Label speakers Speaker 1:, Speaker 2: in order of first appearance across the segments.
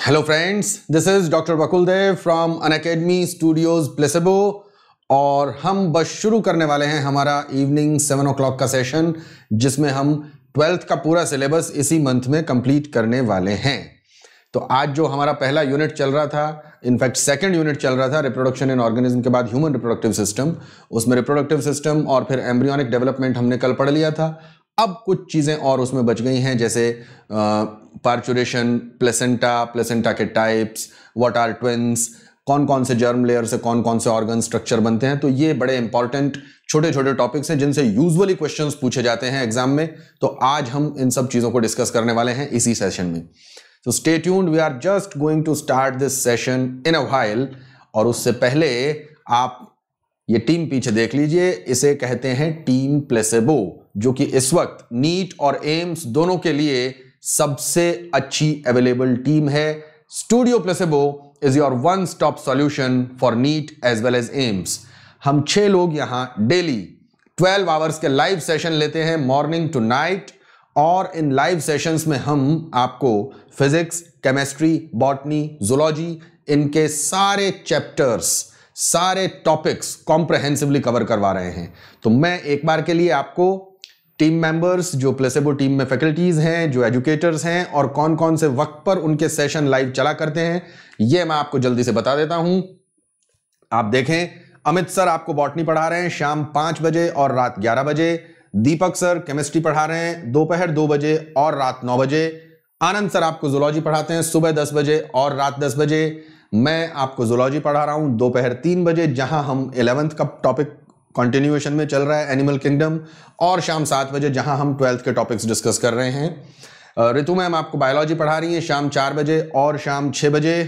Speaker 1: Hello friends this is doctor Bakul Dev from Unacademy studios Placebo और हम बस शुरू करने वाले हैं हमारा इवनिंग सेवन ओ का सेशन जिसमें हम ट्वेल्थ का पूरा सिलेबस इसी मंथ में कंप्लीट करने वाले हैं। तो आज जो हमारा पहला यूनिट चल रहा था इनफैक्ट सेकंड यूनिट चल रहा था रिप्रोडक्शन इन ऑर्गेनिज्म के बाद ह्यूमन रिप्रोडक्टिव सिस्टम उसमें रिप्रोडक्टिव सिस्टम और फिर एम्ब्रियोनिक डेवलपमेंट हमने कल पढ़ लिया था। अब कुछ चीज़ें और उसमें बच गई हैं, जैसे पार्चुरेशन प्लेसेंटा प्लेसेंटा के टाइप्स व्हाट आर ट्विंस कौन कौन से जर्म लेयर से कौन कौन से ऑर्गन स्ट्रक्चर बनते हैं। तो ये बड़े इंपॉर्टेंट छोटे छोटे टॉपिक्स हैं जिनसे यूजुअली क्वेश्चंस पूछे जाते हैं एग्ज़ाम में। तो आज हम इन सब चीज़ों को डिस्कस करने वाले हैं इसी सेशन में। तो stay tuned we are just going to start this session in a while और उससे पहले आप ये टीम पीछे देख लीजिए, इसे कहते हैं टीम प्लेसेबो जो कि इस वक्त नीट और एम्स दोनों के लिए सबसे अच्छी अवेलेबल टीम है। Studio Placebo is your one stop solution for NEET as well as AIIMS हम छह लोग यहाँ डेली 12 आवर्स के लाइव सेशन लेते हैं मॉर्निंग टू नाइट और इन लाइव सेशंस में हम आपको फिजिक्स केमिस्ट्री बॉटनी जुलॉजी इनके सारे चैप्टर्स सारे टॉपिक्स कॉम्प्रहेंसिवली कवर करवा रहे हैं। तो मैं एक बार के लिए आपको टीम मेंबर्स जो प्लेसेबो टीम में फैकल्टीज हैं, जो एजुकेटर्स हैं, और कौन कौन से वक्त पर उनके सेशन लाइव चला करते हैं, ये मैं आपको जल्दी से बता देता हूँ। आप देखें, अमित सर आपको बॉटनी पढ़ा रहे हैं शाम पाँच बजे और रात ग्यारह बजे। दीपक सर केमिस्ट्री पढ़ा रहे हैं दोपहर दो बजे और रात नौ बजे। आनंद सर आपको जोलॉजी पढ़ाते हैं सुबह दस बजे और रात दस बजे। मैं आपको जोलॉजी पढ़ा रहा हूँ दोपहर तीन बजे, जहाँ हम इलेवेंथ का टॉपिक कंटिन्यूएशन में चल रहा है एनिमल किंगडम और शाम सात बजे, जहाँ हम ट्वेल्थ के टॉपिक्स डिस्कस कर रहे हैं। रितु मैम आपको बायोलॉजी पढ़ा रही हैं शाम चार बजे और शाम छः बजे।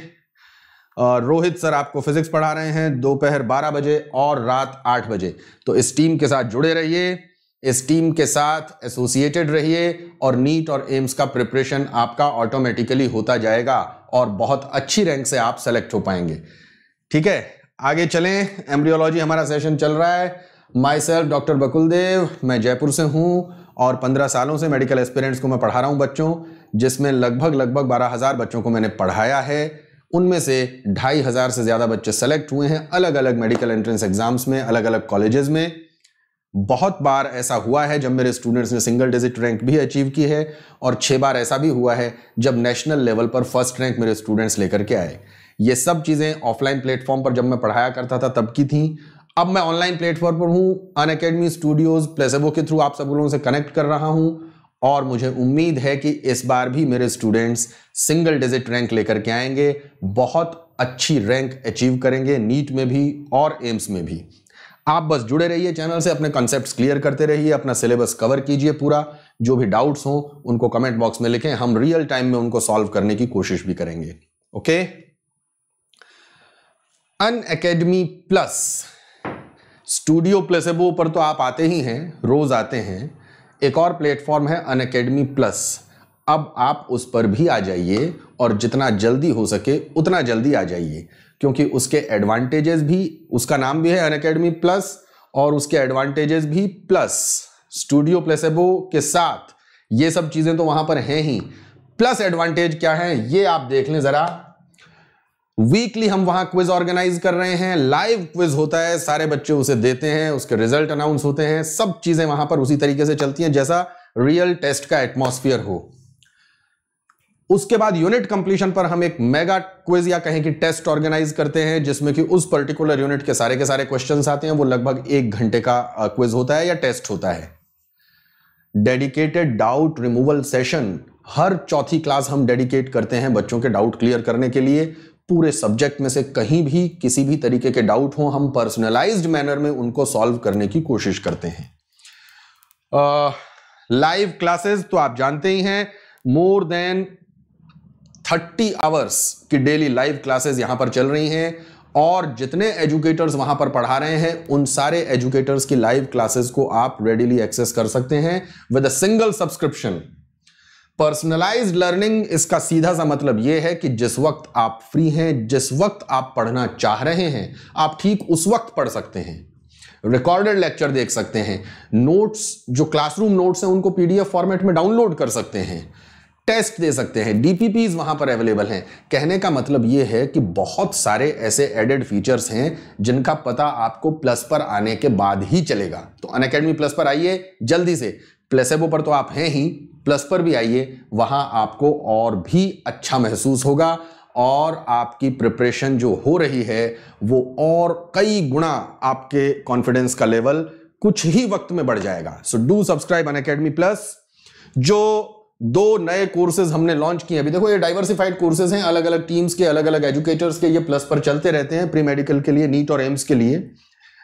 Speaker 1: रोहित सर आपको फिजिक्स पढ़ा रहे हैं दोपहर बारह बजे और रात आठ बजे। तो इस टीम के साथ जुड़े रहिए, इस टीम के साथ एसोसिएटेड रहिए और नीट और एम्स का प्रिपरेशन आपका ऑटोमेटिकली होता जाएगा और बहुत अच्छी रैंक से आप सेलेक्ट हो पाएँगे। ठीक है? आगे चलें। एम्ब्रियोलॉजी हमारा सेशन चल रहा है। माई सेल्फ डॉक्टर बकुल देव मैं जयपुर से हूँ और पंद्रह सालों से मेडिकल एस्पिरेंट्स को मैं पढ़ा रहा हूँ बच्चों, जिसमें लगभग लगभग बारह हज़ार बच्चों को मैंने पढ़ाया है। उनमें से ढाई हज़ार से ज़्यादा बच्चे सेलेक्ट हुए हैं अलग अलग मेडिकल एंट्रेंस एग्ज़ाम्स में अलग अलग कॉलेजेस में। बहुत बार ऐसा हुआ है, जब मेरे स्टूडेंट्स ने सिंगल डिजिट रैंक भी अचीव की है और छः बार ऐसा भी हुआ है, जब नेशनल लेवल पर फ़र्स्ट रैंक मेरे स्टूडेंट्स लेकर के आए। ये सब चीज़ें ऑफलाइन प्लेटफॉर्म पर जब मैं पढ़ाया करता था, तब की थी। अब मैं ऑनलाइन प्लेटफॉर्म पर हूँ अन अकेडमी स्टूडियोज प्लेसेबो के थ्रू आप सब लोगों से कनेक्ट कर रहा हूँ और मुझे उम्मीद है कि इस बार भी मेरे स्टूडेंट्स सिंगल डिजिट रैंक लेकर के आएँगे, बहुत अच्छी रैंक अचीव करेंगे नीट में भी और एम्स में भी। आप बस जुड़े रहिए चैनल से, अपने कॉन्सेप्ट क्लियर करते रहिए, अपना सिलेबस कवर कीजिए पूरा। जो भी डाउट्स हो, उनको कमेंट बॉक्स में लिखें, हम रियल टाइम में उनको सॉल्व करने की कोशिश भी करेंगे। Okay Unacademy plus studio Placebo पर तो आप आते ही हैं, रोज आते हैं। एक और प्लेटफॉर्म है अन अकेडमी प्लस अब आप उस पर भी आ जाइए और जितना जल्दी हो सके, उतना जल्दी आ जाइए। क्योंकि उसके एडवांटेजेस भी, उसका नाम भी है अन अकेडमी प्लस और उसके एडवांटेजेस भी प्लस स्टूडियो प्लेसेबो के साथ। ये सब चीज़ें तो वहाँ पर हैं ही। प्लस एडवांटेज क्या है, ये आप देख लें जरा। वीकली हम वहाँ क्विज ऑर्गेनाइज कर रहे हैं लाइव क्विज होता है, सारे बच्चे उसे देते हैं, उसके रिज़ल्ट अनाउंस होते हैं, सब चीज़ें वहाँ पर उसी तरीके से चलती हैं जैसा रियल टेस्ट का एटमॉस्फियर हो। उसके बाद यूनिट कंप्लीशन पर हम एक मेगा क्विज या कहें कि टेस्ट ऑर्गेनाइज करते हैं, जिसमें कि उस पर्टिकुलर यूनिट के सारे के सारे क्वेश्चन आते हैं, वो लगभग एक घंटे का क्विज होता है या टेस्ट होता है। डेडिकेटेड डाउट रिमूवल सेशन हर चौथी क्लास हम डेडिकेट करते हैं बच्चों के डाउट क्लियर करने के लिए। पूरे सब्जेक्ट में से कहीं भी किसी भी तरीके के डाउट हो, हम पर्सनलाइज्ड मैनर में उनको सॉल्व करने की कोशिश करते हैं। लाइव क्लासेस तो आप जानते ही हैं मोर देन थर्टी आवर्स की डेली लाइव क्लासेस यहाँ पर चल रही हैं और जितने एजुकेटर्स वहाँ पर पढ़ा रहे हैं, उन सारे एजुकेटर्स की लाइव क्लासेस को आप रेडिली एक्सेस कर सकते हैं with a single subscription personalised learning इसका सीधा सा मतलब यह है कि जिस वक्त आप फ्री हैं, जिस वक्त आप पढ़ना चाह रहे हैं, आप ठीक उस वक्त पढ़ सकते हैं। रिकॉर्डेड लेक्चर देख सकते हैं। नोट्स जो क्लासरूम नोट्स हैं, उनको पीडीएफ फॉर्मेट में डाउनलोड कर सकते हैं। टेस्ट दे सकते हैं। डीपीपीज वहाँ पर अवेलेबल हैं। कहने का मतलब यह है कि बहुत सारे ऐसे एडेड फीचर्स हैं, जिनका पता आपको प्लस पर आने के बाद ही चलेगा। तो अन प्लस पर आइए, जल्दी से। प्लेसेबो पर तो आप हैं ही। प्लस पर भी आइए, वहाँ आपको और भी अच्छा महसूस होगा और आपकी प्रिपरेशन जो हो रही है, वो और कई गुना आपके कॉन्फिडेंस का लेवल कुछ ही वक्त में बढ़ जाएगा। So do subscribe Unacademy plus जो दो नए कोर्सेज हमने लॉन्च किए अभी देखो, ये डाइवर्सिफाइड कोर्सेज हैं अलग अलग टीम्स के अलग अलग एजुकेटर्स के, ये प्लस पर चलते रहते हैं प्री मेडिकल के लिए नीट और एम्स के लिए।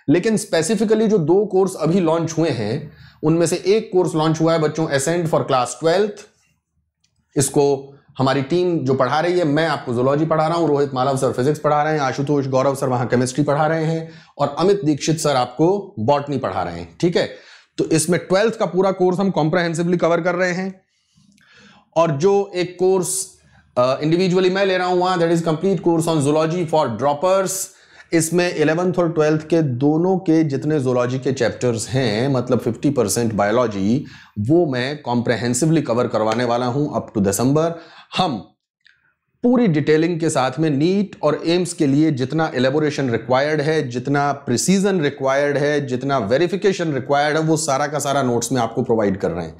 Speaker 1: लेकिन स्पेसिफिकली जो दो कोर्स अभी लॉन्च हुए हैं उनमें से एक कोर्स लॉन्च हुआ है बच्चों असेंड फॉर क्लास ट्वेल्थ इसको हमारी टीम जो पढ़ा रही है मैं आपको जोलॉजी पढ़ा रहा हूँ रोहित मालव सर फिजिक्स पढ़ा रहे हैं आशुतोष गौरव सर वहाँ केमिस्ट्री पढ़ा रहे हैं और अमित दीक्षित सर आपको बॉटनी पढ़ा रहे हैं ठीक है? तो इसमें ट्वेल्थ का पूरा कोर्स हम कॉम्प्रहेंसिवली कवर कर रहे हैं। और जो एक कोर्स इंडिविजुअली uh, मैं ले रहा हूँ वहाँ that is complete course on zoology for droppers इसमें इलेवंथ और ट्वेल्थ के दोनों के जितने जोलॉजी के चैप्टर्स हैं मतलब 50 परसेंट बायोलॉजी वो मैं कॉम्प्रहेंसिवली कवर करवाने वाला हूँ अप टू दिसंबर हम पूरी डिटेलिंग के साथ में नीट और एम्स के लिए जितना एलेबोरेशन रिक्वायर्ड है, जितना प्रिसीजन रिक्वायर्ड है, जितना वेरिफिकेशन रिक्वायर्ड है, वो सारा का सारा नोट्स में आपको प्रोवाइड कर रहे हैं।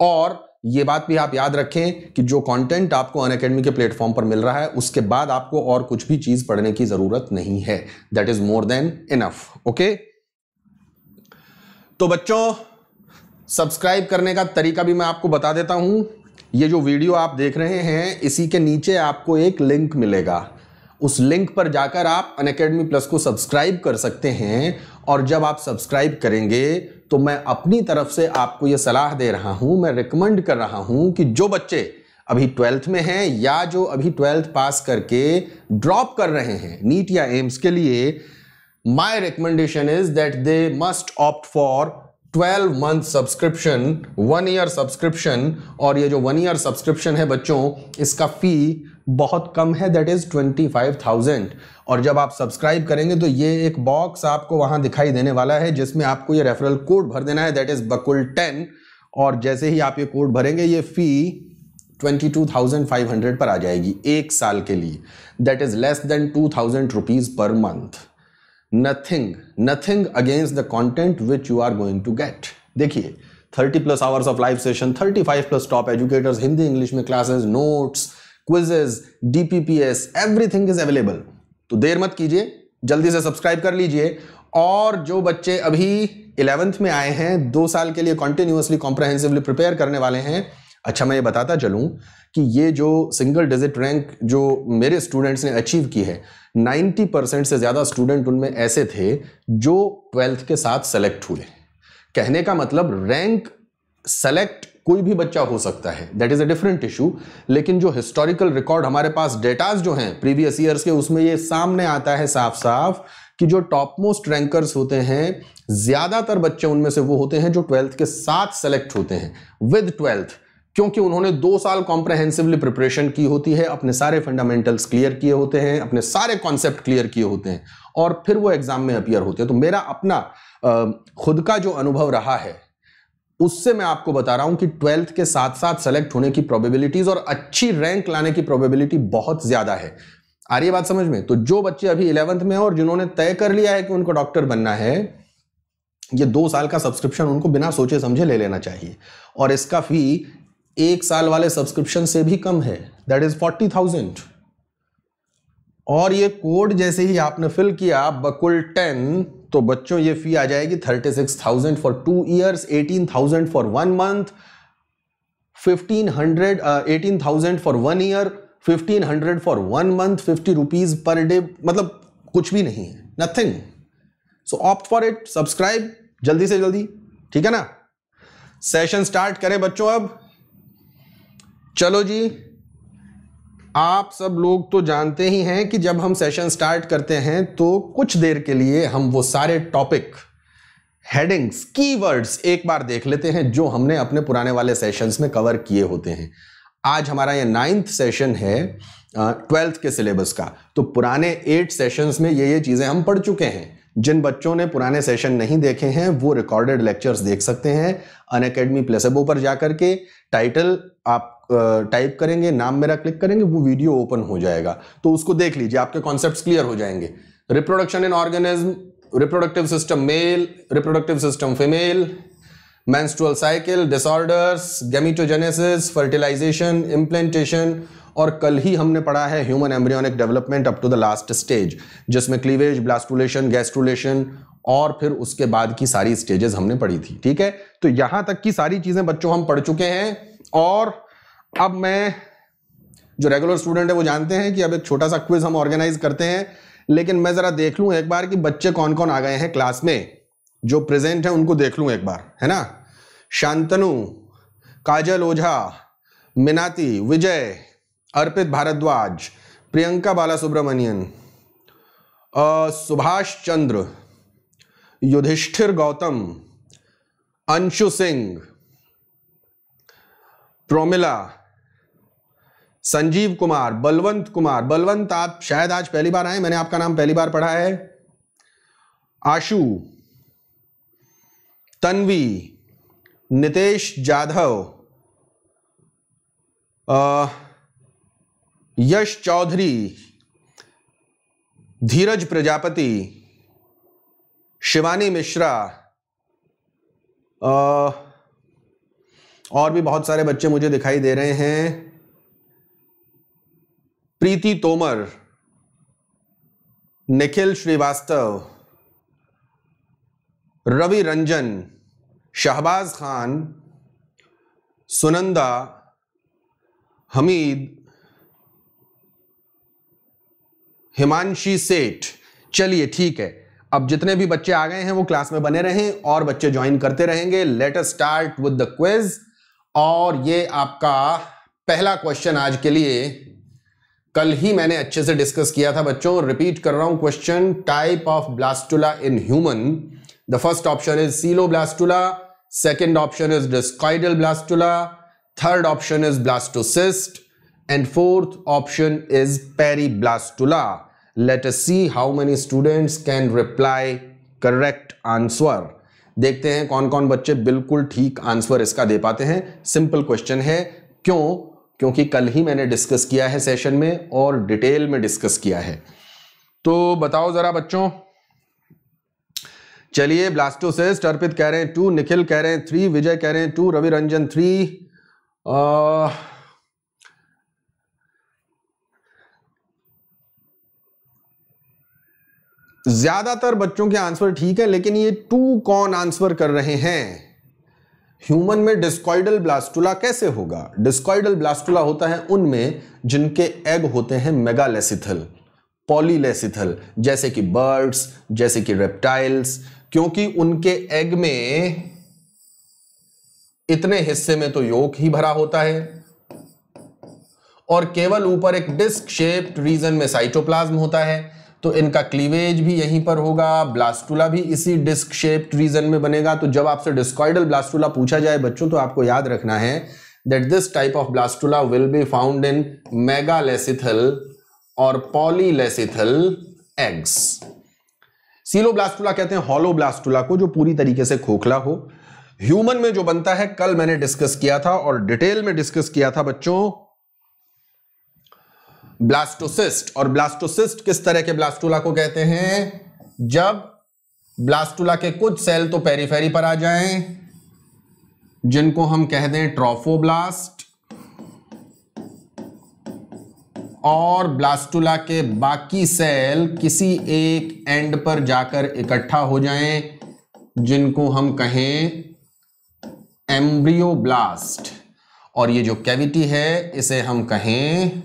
Speaker 1: और ये बात भी आप याद रखें कि जो कंटेंट आपको अन अकेडमी के प्लेटफॉर्म पर मिल रहा है, उसके बाद आपको और कुछ भी चीज़ पढ़ने की ज़रूरत नहीं है। That is more than enough okay तो बच्चों सब्सक्राइब करने का तरीका भी मैं आपको बता देता हूँ। ये जो वीडियो आप देख रहे हैं, इसी के नीचे आपको एक लिंक मिलेगा। उस लिंक पर जाकर आप अन अकेडमी प्लस को सब्सक्राइब कर सकते हैं और जब आप सब्सक्राइब करेंगे तो मैं अपनी तरफ़ से आपको यह सलाह दे रहा हूँ, मैं रिकमेंड कर रहा हूँ कि जो बच्चे अभी ट्वेल्थ में हैं या जो अभी ट्वेल्थ पास करके ड्रॉप कर रहे हैं नीट या एम्स के लिए my recommendation is that they must opt for 12 month subscription one year subscription और ये जो वन ईयर सब्सक्रिप्शन है बच्चों, इसका फ़ी बहुत कम है that is twenty five thousand और जब आप सब्सक्राइब करेंगे तो ये एक बॉक्स आपको वहाँ दिखाई देने वाला है, जिसमें आपको ये रेफरल कोड भर देना है दैट इज़ बकुल टेन और जैसे ही आप ये कोड भरेंगे, ये fee twenty two thousand five hundred पर आ जाएगी एक साल के लिए. That is less than two thousand rupees per month nothing nothing against the content which you are going to get देखिए thirty plus hours of live session thirty five plus top educators Hindi English में classes notes quizzes DPPs everything is available तो देर मत कीजिए, जल्दी से subscribe कर लीजिए। और जो बच्चे अभी इलेवेंथ में आए हैं, दो साल के लिए कॉन्टिन्यूसली कॉम्प्रहेंसिवली प्रिपेयर करने वाले हैं अच्छा मैं ये बताता चलूँ कि ये जो सिंगल डिजिट रैंक जो मेरे स्टूडेंट्स ने अचीव की है 90 परसेंट से ज़्यादा स्टूडेंट उनमें ऐसे थे जो ट्वेल्थ के साथ सेलेक्ट हुए। कहने का मतलब रैंक सेलेक्ट कोई भी बच्चा हो सकता है। That is a different issue लेकिन जो हिस्टोरिकल रिकॉर्ड हमारे पास डेटाज जो हैं प्रीवियस ईयर्स के, उसमें ये सामने आता है साफ़ साफ़ कि जो टॉप मोस्ट रैंकर्स होते हैं, ज़्यादातर बच्चे उनमें से वो होते हैं जो ट्वेल्थ के साथ सेलेक्ट होते हैं। विद ट्वेल्थ क्योंकि उन्होंने दो साल कॉम्प्रहेंसिवली प्रिपरेशन की होती है, अपने सारे फंडामेंटल्स क्लियर किए होते हैं, अपने सारे कॉन्सेप्ट क्लियर किए होते हैं, और फिर वो एग्ज़ाम में अपियर होते हैं। तो मेरा अपना खुद का जो अनुभव रहा है उससे मैं आपको बता रहा हूँ कि ट्वेल्थ के साथ साथ सेलेक्ट होने की प्रोबेबिलिटीज और अच्छी रैंक लाने की प्रोबेबिलिटी बहुत ज़्यादा है। आ रही है बात समझ में? तो जो बच्चे अभी इलेवंथ में और जिन्होंने तय कर लिया है कि उनको डॉक्टर बनना है, ये दो साल का सब्सक्रिप्शन उनको बिना सोचे समझे ले लेना चाहिए। और इसका फ़ी एक साल वाले सब्सक्रिप्शन से भी कम है। दैट इज़ फोर्टी थाउज़ेंड और ये कोड जैसे ही आपने फिल किया, बकुल टेन तो बच्चों, ये फ़ी आ जाएगी thirty six thousand for two years eighteen thousand for one month fifteen hundred eighteen thousand for one year fifteen hundred for one month fifty rupees per day मतलब कुछ भी नहीं है nothing so opt for it subscribe जल्दी से जल्दी, ठीक है ना? सेशन स्टार्ट करें बच्चों अब। चलो जी आप सब लोग तो जानते ही हैं कि जब हम सेशन स्टार्ट करते हैं तो कुछ देर के लिए हम वो सारे टॉपिक हेडिंग्स कीवर्ड्स एक बार देख लेते हैं, जो हमने अपने पुराने वाले सेशंस में कवर किए होते हैं। आज हमारा ये नाइन्थ सेशन है ट्वेल्थ के सिलेबस का। तो पुराने एट सेशंस में ये ये चीज़ें हम पढ़ चुके हैं। जिन बच्चों ने पुराने सेशन नहीं देखे हैं, वो रिकॉर्डेड लेक्चर्स देख सकते हैं। अन अकेडमी प्लेसेबो पर जाकर के टाइटल आप टाइप करेंगे, नाम मेरा क्लिक करेंगे, वो वीडियो ओपन हो जाएगा। तो उसको देख लीजिए, आपके कॉन्सेप्ट क्लियर हो जाएँगे। Reproduction in organism reproductive system male reproductive system female menstrual cycle, disorders, gametogenesis, fertilization, implantation, और कल ही हमने पढ़ा है human embryonic development up to the last stage जिसमें क्लीवेज ब्लास्टुलेशन गैस्ट्रुलेशन और फिर उसके बाद की सारी स्टेजेस हमने पढ़ी थी। ठीक है? तो यहाँ तक की सारी चीज़ें बच्चों हम पढ़ चुके हैं और अब मैं जो रेगुलर स्टूडेंट है, वो जानते हैं कि अब एक छोटा सा क्विज हम ऑर्गेनाइज करते हैं, लेकिन मैं जरा देख लूँ एक बार कि बच्चे कौन कौन आ गए हैं क्लास में। जो प्रेजेंट है, उनको देख लूँ एक बार, है ना? शांतनु, काजल ओझा, मिनाती, विजय, अर्पित भारद्वाज, प्रियंका बाला सुब्रमण्यन सुभाष चंद्र, युधिष्ठिर गौतम, अंशु सिंह, प्रोमिला संजीव कुमार, बलवंत कुमार। बलवंत, आप शायद आज पहली बार आए, मैंने आपका नाम पहली बार पढ़ा है। आशु, तन्वी, नितेश जाधव यश चौधरी, धीरज प्रजापति, शिवानी मिश्रा और भी बहुत सारे बच्चे मुझे दिखाई दे रहे हैं। प्रीति तोमर, निखिल श्रीवास्तव, रवि रंजन, शहबाज खान, सुनंदा, हमीद, हिमांशी सेठ। चलिए ठीक है, अब जितने भी बच्चे आ गए हैं वो क्लास में बने रहें और बच्चे ज्वाइन करते रहेंगे। Let us start with the quiz और ये आपका पहला क्वेश्चन आज के लिए कल ही मैंने अच्छे से डिस्कस किया था बच्चों रिपीट कर रहा हूँ question type of blastula in human the first option is coeloblastula second option is discoidal blastula third option is blastocyst and fourth option is periblastula us see how many students can reply correct answer देखते हैं कौन कौन बच्चे बिल्कुल ठीक answer इसका दे पाते हैं। सिंपल क्वेश्चन है, क्यों? क्योंकि कल ही मैंने डिस्कस किया है सेशन में और डिटेल में डिस्कस किया है। तो बताओ जरा बच्चों। चलिए ब्लास्टोसिस्ट अर्पित कह रहे हैं टू निखिल कह रहे हैं थ्री विजय कह रहे हैं टू रवि रंजन थ्री ज़्यादातर बच्चों के आंसर ठीक है, लेकिन ये टू कौन आंसर कर रहे हैं? ह्यूमन में डिस्कॉइडल ब्लास्टुला कैसे होगा? डिस्कॉइडल ब्लास्टुला होता है उनमें जिनके एग होते हैं मेगालेसिथल पॉलीलेसिथल जैसे कि बर्ड्स जैसे कि रेप्टाइल्स क्योंकि उनके एग में इतने हिस्से में तो योग ही भरा होता है। और केवल ऊपर एक डिस्क शेप्ड रीजन में साइटोप्लाज्म होता है। तो इनका क्लीवेज भी यहीं पर होगा, ब्लास्टूला भी इसी डिस्क शेप्ड रीजन में बनेगा। तो जब आपसे डिस्कॉइडल ब्लास्टुला पूछा जाए, बच्चों तो आपको याद रखना है that this type of blastula will be found in megalecithal और पॉलीलेसिथल एग्स सीलोब्लास्टुला कहते हैं हॉलो ब्लास्टूला को जो पूरी तरीके से खोखला हो। ह्यूमन में जो बनता है, कल मैंने डिस्कस किया था और डिटेल में डिस्कस किया था बच्चों ब्लास्टोसिस्ट। और ब्लास्टोसिस्ट किस तरह के ब्लास्टूला को कहते हैं? जब ब्लास्टूला के कुछ सेल तो पेरीफेरी पर आ जाएँ, जिनको हम कह दें ट्रोफोब्लास्ट, और ब्लास्टूला के बाकी सेल किसी एक एंड पर जाकर इकट्ठा हो जाएँ, जिनको हम कहें एम्ब्रियोब्लास्ट। और ये जो कैविटी है, इसे हम कहें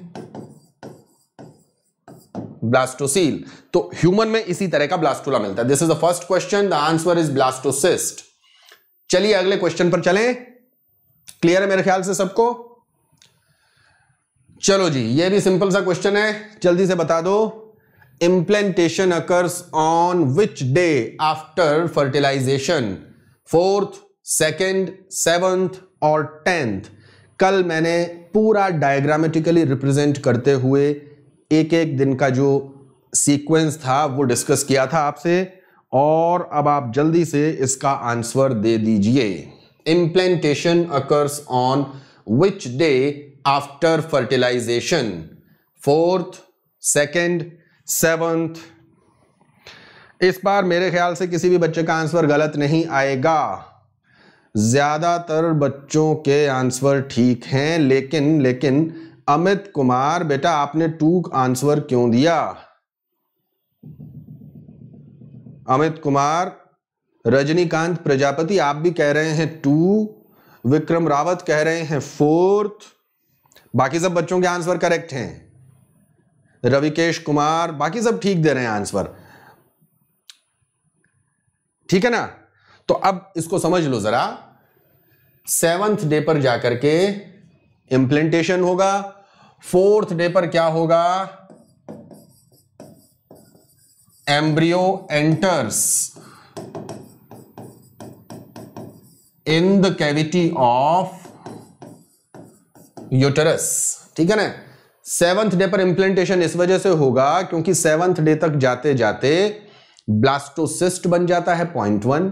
Speaker 1: ब्लास्टोसील। तो ह्यूमन में इसी तरह का ब्लास्टोला मिलता है। This is the first question the answer is blastocyst. चलिए अगले क्वेश्चन पर चलें। क्लियर है मेरे ख्याल से सबको? चलो जी, ये भी सिंपल सा क्वेश्चन है। जल्दी से बता दो। Implantation occurs on which day after fertilization fourth second seventh और टेंथ कल मैंने पूरा डायग्रामेटिकली रिप्रेजेंट करते हुए एक एक दिन का जो सीक्वेंस था, वो डिस्कस किया था आपसे। और अब आप जल्दी से इसका आंसर दे दीजिए। Implantation occurs on which day after fertilization fourth second seventh इस बार मेरे ख्याल से किसी भी बच्चे का आंसर गलत नहीं आएगा। ज़्यादातर बच्चों के आंसर ठीक हैं, लेकिन लेकिन अमित कुमार, बेटा आपने टू आंसर क्यों दिया? अमित कुमार, रजनीकांत प्रजापति, आप भी कह रहे हैं टू, विक्रम रावत कह रहे हैं फोर्थ। बाकी सब बच्चों के आंसर करेक्ट हैं। रविकेश कुमार, बाकी सब ठीक दे रहे हैं आंसर। ठीक है ना? तो अब इसको समझ लो जरा। सेवंथ डे पर जाकर के इंप्लेंटेशन होगा। फोर्थ डे पर क्या होगा? Embryo enters in the cavity of uterus ठीक है ना? सेवंथ डे पर इंप्लेंटेशन इस वजह से होगा क्योंकि सेवंथ डे तक जाते जाते ब्लास्टोसिस्ट बन जाता है point one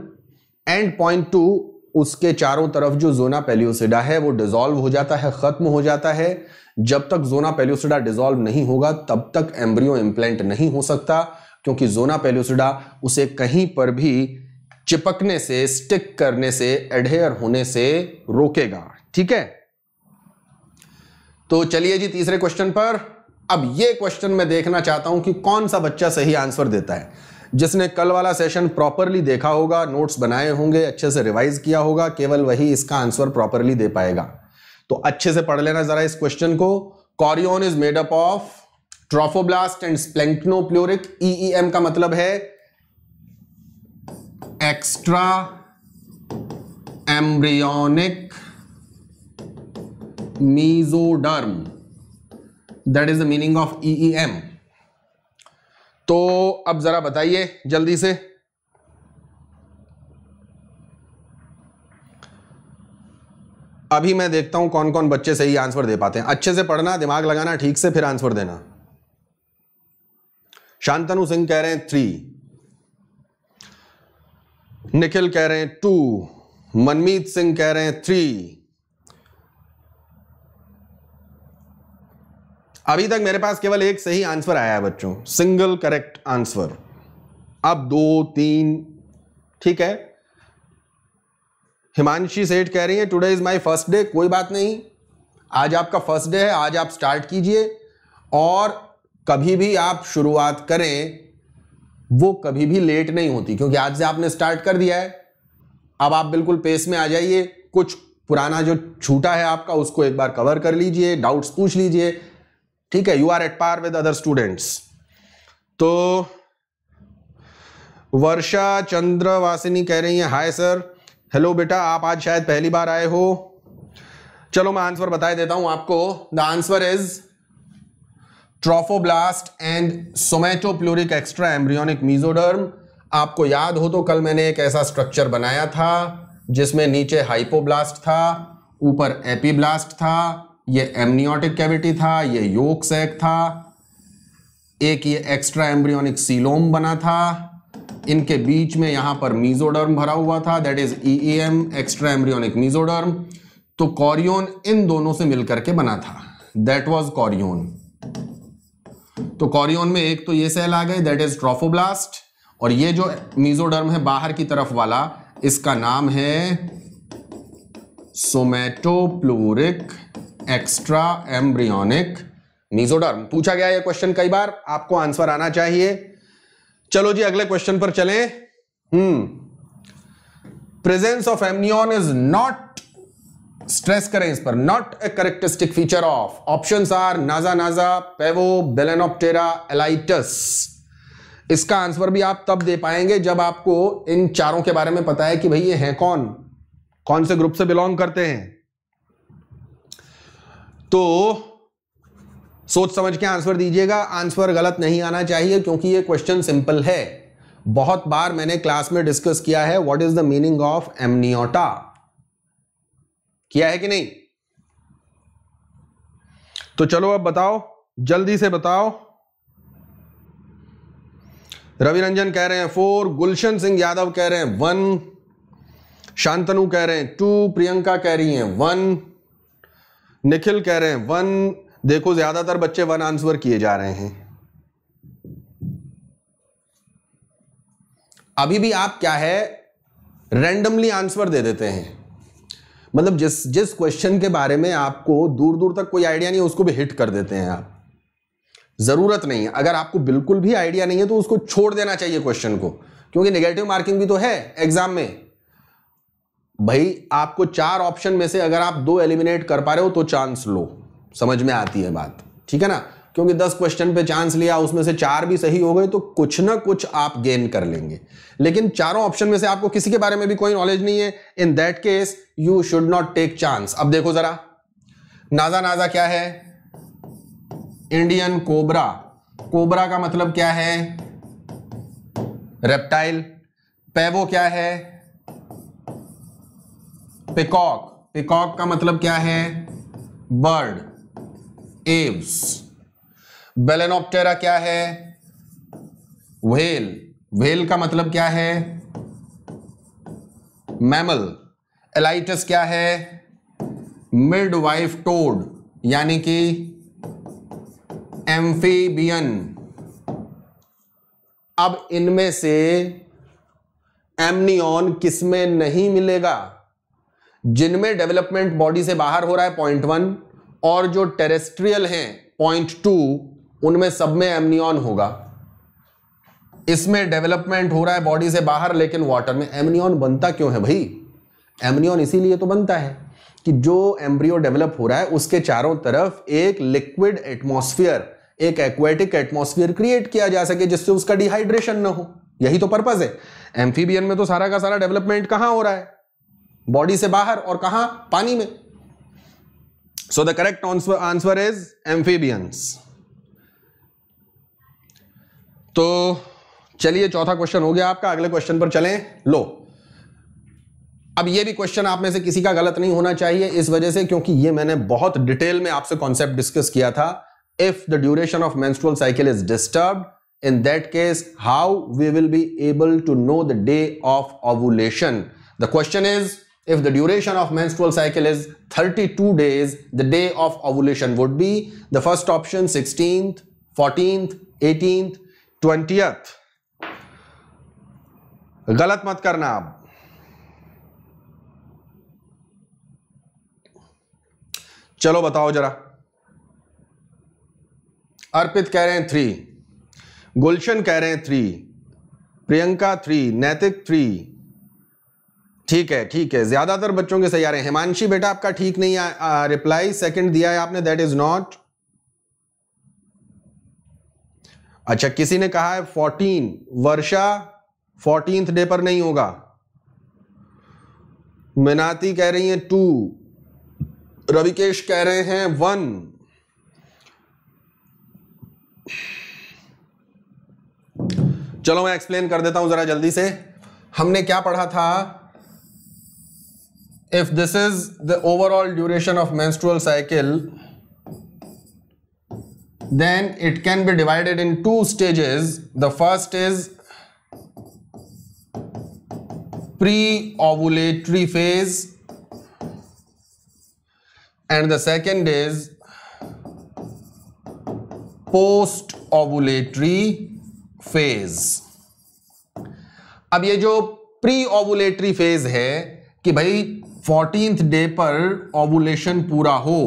Speaker 1: and point two उसके चारों तरफ़ जो जोना पेल्यूसिडा है, वो डिजोल्व हो जाता है, खत्म हो जाता है। जब तक जोना पेल्यूसिडा डिजोल्व नहीं होगा, तब तक एम्ब्रियो इंप्लेंट नहीं हो सकता, क्योंकि जोना पेल्यूसिडा उसे कहीं पर भी चिपकने से स्टिक करने से एडहेयर होने से रोकेगा। ठीक है? तो चलिए जी तीसरे क्वेश्चन पर। अब ये क्वेश्चन मैं देखना चाहता हूँ कि कौन सा बच्चा सही आंसर देता है। जिसने कल वाला सेशन प्रॉपरली देखा होगा नोट्स बनाए होंगे, अच्छे से रिवाइज किया होगा, केवल वही इसका आंसर प्रॉपरली दे पाएगा। तो अच्छे से पढ़ लेना जरा इस क्वेश्चन को। Chorion is made up of trophoblast and splanchnopleuric EEM का मतलब है extra embryonic mesoderm that is the meaning of EEM तो अब जरा बताइए जल्दी से। अभी मैं देखता हूँ कौन कौन बच्चे सही आंसर दे पाते हैं। अच्छे से पढ़ना, दिमाग लगाना, ठीक से फिर आंसर देना। शांतनु सिंह कह रहे हैं थ्री निखिल कह रहे हैं टू मनमीत सिंह कह रहे हैं थ्री अभी तक मेरे पास केवल एक सही आंसर आया है बच्चों सिंगल करेक्ट आंसर अब दो, तीन, ठीक है? हिमांशी सेठ कह रही है today is my first day कोई बात नहीं। आज आपका फ़र्स्ट डे है, आज आप स्टार्ट कीजिए और कभी भी आप शुरुआत करें, वो कभी भी लेट नहीं होती, क्योंकि आज से आपने स्टार्ट कर दिया है। अब आप बिल्कुल पेस में आ जाइए, कुछ पुराना जो छूटा है आपका, उसको एक बार कवर कर लीजिए डाउट्स पूछ लीजिए। ठीक है you are at par with other students तो वर्षा चंद्रवासिनी कह रही है हाय सर हेलो बेटा, आप आज शायद पहली बार आए हो। चलो मैं आंसर बता देता हूँ आपको। The answer is trophoblast and somatopleuric extra embryonic mesoderm आपको याद हो तो कल मैंने एक ऐसा स्ट्रक्चर बनाया था, जिसमें नीचे हाइपोब्लास्ट था, ऊपर एपीब्लास्ट था, ये एमनियोटिक कैविटी था, ये योग सैक था, एक ये एक्स्ट्रा एम्ब्रियोनिक सीलोम बना था। इनके बीच में यहाँ पर मीजोडर्म भरा हुआ था that is EM extra embryonic mesoderm तो कॉरियोन इन दोनों से मिलकर के बना था। That was chorion. तो कॉरियोन में एक तो ये सेल आ गए दैट इज़ ट्रोफोब्लास्ट और ये जो मीजोडर्म है बाहर की तरफ़ वाला, इसका नाम है सोमेटोप्लोरिक एक्स्ट्रा एम्ब्रियोनिक मीजोडर्म पूछा गया ये क्वेश्चन कई बार, आपको आंसर आना चाहिए। चलो जी, अगले क्वेश्चन पर चलें। हम्म। Presence of amnion is not stress करें इस पर। Not a characteristic feature of option are Naja naja Pavo Balaenoptera Alytes इसका आंसर भी आप तब दे पाएँगे जब आपको इन चारों के बारे में पता है कि भाई ये हैं कौन। कौन से ग्रुप से बिलोंग करते हैं। तो सोच समझ के आंसर दीजिएगा। आंसर गलत नहीं आना चाहिए क्योंकि ये क्वेश्चन सिंपल है। बहुत बार मैंने क्लास में डिस्कस किया है what is the meaning of amniota किया है कि नहीं? तो चलो अब बताओ, जल्दी से बताओ। रवि रंजन कह रहे हैं फोर गुलशन सिंह यादव कह रहे हैं वन शांतनु कह रहे हैं टू प्रियंका कह रही हैं वन निखिल कह रहे हैं वन देखो, ज़्यादातर बच्चे वन आंसर किए जा रहे हैं। अभी भी आप क्या है रैंडमली आंसर दे देते हैं। मतलब जिस जिस क्वेश्चन के बारे में आपको दूर दूर तक कोई आइडिया नहीं है, उसको भी हिट कर देते हैं आप। ज़रूरत नहीं है। अगर आपको बिल्कुल भी आइडिया नहीं है तो उसको छोड़ देना चाहिए क्वेश्चन को। क्योंकि नेगेटिव मार्किंग भी तो है एग्ज़ाम में। भाई, आपको चार ऑप्शन में से अगर आप दो एलिमिनेट कर पा रहे हो तो चांस लो। समझ में आती है बात। ठीक है ना? क्योंकि दस क्वेश्चन पे चांस लिया, उसमें से चार भी सही हो गए तो कुछ ना कुछ आप गेन कर लेंगे। लेकिन चारों ऑप्शन में से आपको किसी के बारे में भी कोई नॉलेज नहीं है। In that case you should not take chance अब देखो जरा। नाजा नाजा क्या है? इंडियन कोबरा कोबरा का मतलब क्या है? रेप्टाइल पैवो क्या है? पिकॉक पिकॉक का मतलब क्या है? Bird Aves. बेलेनोप्टेरा क्या है? व्हेल। व्हेल का मतलब क्या है? मैमल। एलाइटस क्या है? मिड वाइफ टोड, यानी कि एम्फीबियन। अब इनमें से एमनियन किसमें नहीं मिलेगा? जिनमें डेवलपमेंट बॉडी से बाहर हो रहा है, पॉइंट वन। और जो टेरेस्ट्रियल हैं पॉइंट टू उनमें सब में एमनियन होगा। इसमें डेवलपमेंट हो रहा है बॉडी से बाहर, लेकिन वाटर में एमनियन बनता क्यों है भाई? एमनियन इसीलिए तो बनता है कि जो एम्ब्रियो डेवलप हो रहा है, उसके चारों तरफ़ एक लिक्विड एटमॉस्फेयर एक एक्वेटिक एटमॉस्फेयर क्रिएट किया जा सके, जिससे उसका डिहाइड्रेशन ना हो। यही तो पर्पज है। एम्फीबियन में तो सारा का सारा डेवलपमेंट कहाँ हो रहा है? बॉडी से बाहर और कहाँ? पानी में। So the correct answer is amphibians तो चलिए, चौथा क्वेश्चन हो गया आपका, अगले क्वेश्चन पर चलें। लो। अब ये भी क्वेश्चन आप में से किसी का गलत नहीं होना चाहिए, इस वजह से क्योंकि ये मैंने बहुत डिटेल में आपसे कॉन्सेप्ट डिस्कस किया था। If the duration of menstrual cycle is disturb in that case how we will be able to know the day of ovulation? The question is if the duration of menstrual cycle is 32 days the day of ovulation would be the first option 16th 14th 18th 20th गलत मत करना आप चलो बताओ जरा अर्पित कह रहे हैं थ्री गुलशन कह रहे हैं three Priyanka three Naitik three ठीक है ठीक है। ज़्यादातर बच्चों के सही आ रहे हैं। हिमांशी बेटा आपका ठीक नहीं रिप्लाई सेकंड दिया है आपने दैट इज़ नॉट अच्छा किसी ने कहा है फोर्टीन वर्षा फोर्टींथ डे पर नहीं होगा। मिनाती कह रही है टू रविकेश कह रहे हैं वन चलो मैं एक्सप्लेन कर देता हूँ जरा जल्दी से। हमने क्या पढ़ा था? Is the overall duration of menstrual cycle then it can be divided into stages the first is pre ovulatory phase and the second is post ovulatory phase अब ये जो प्री ओवुलेटरी फ़ेज़ है, कि भाई फोर्टींथ डे पर ovulation पूरा हो।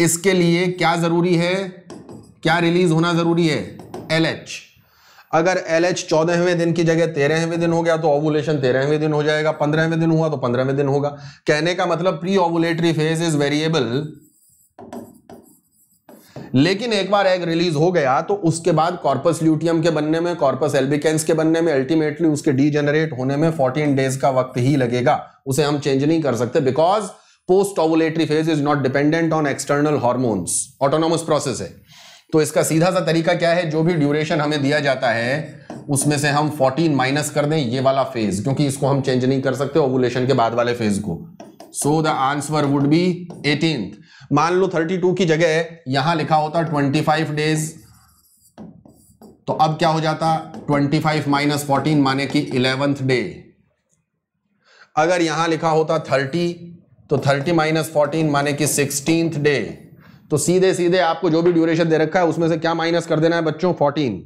Speaker 1: इसके लिए क्या ज़रूरी है? क्या रिलीज़ होना ज़रूरी है? एल एच अगर एल एच चौदहवें दिन की जगह तेरहवें दिन हो गया तो ओवुलेशन तेरहवें दिन हो जाएगा। पंद्रहवें दिन हुआ तो पंद्रहवें दिन होगा। कहने का मतलब pre ovulatory phase is variable लेकिन एक बार एग रिलीज़ हो गया तो उसके बाद कॉर्पस ल्यूटियम के बनने में कॉर्पस एल्बिकेंस के बनने में अल्टीमेटली उसके डीजेनरेट होने में 14 डेज़ का वक्त ही लगेगा। उसे हम चेंज नहीं कर सकते because post ovulatory phase is not dependent on external hormones autonomous process है। तो इसका सीधा सा तरीका क्या है? जो भी ड्यूरेशन हमें दिया जाता है, उसमें से हम 14 माइनस कर दें ये वाला फ़ेज़ क्योंकि इसको हम चेंज नहीं कर सकते ओवुलेशन के बाद वाले फ़ेज़ को। So the answer would be eighteen मान लो 32 की जगह यहाँ लिखा होता 25 डेज़ तो अब क्या हो जाता? 25 फाइव माइनस फोर्टीन माने कि इलेवेंथ डे अगर यहाँ लिखा होता 30 तो 30 माइनस फोर्टीन माने कि सिक्सटींथ डे तो सीधे सीधे आपको जो भी ड्यूरेशन दे रखा है, उसमें से क्या माइनस कर देना है बच्चों? 14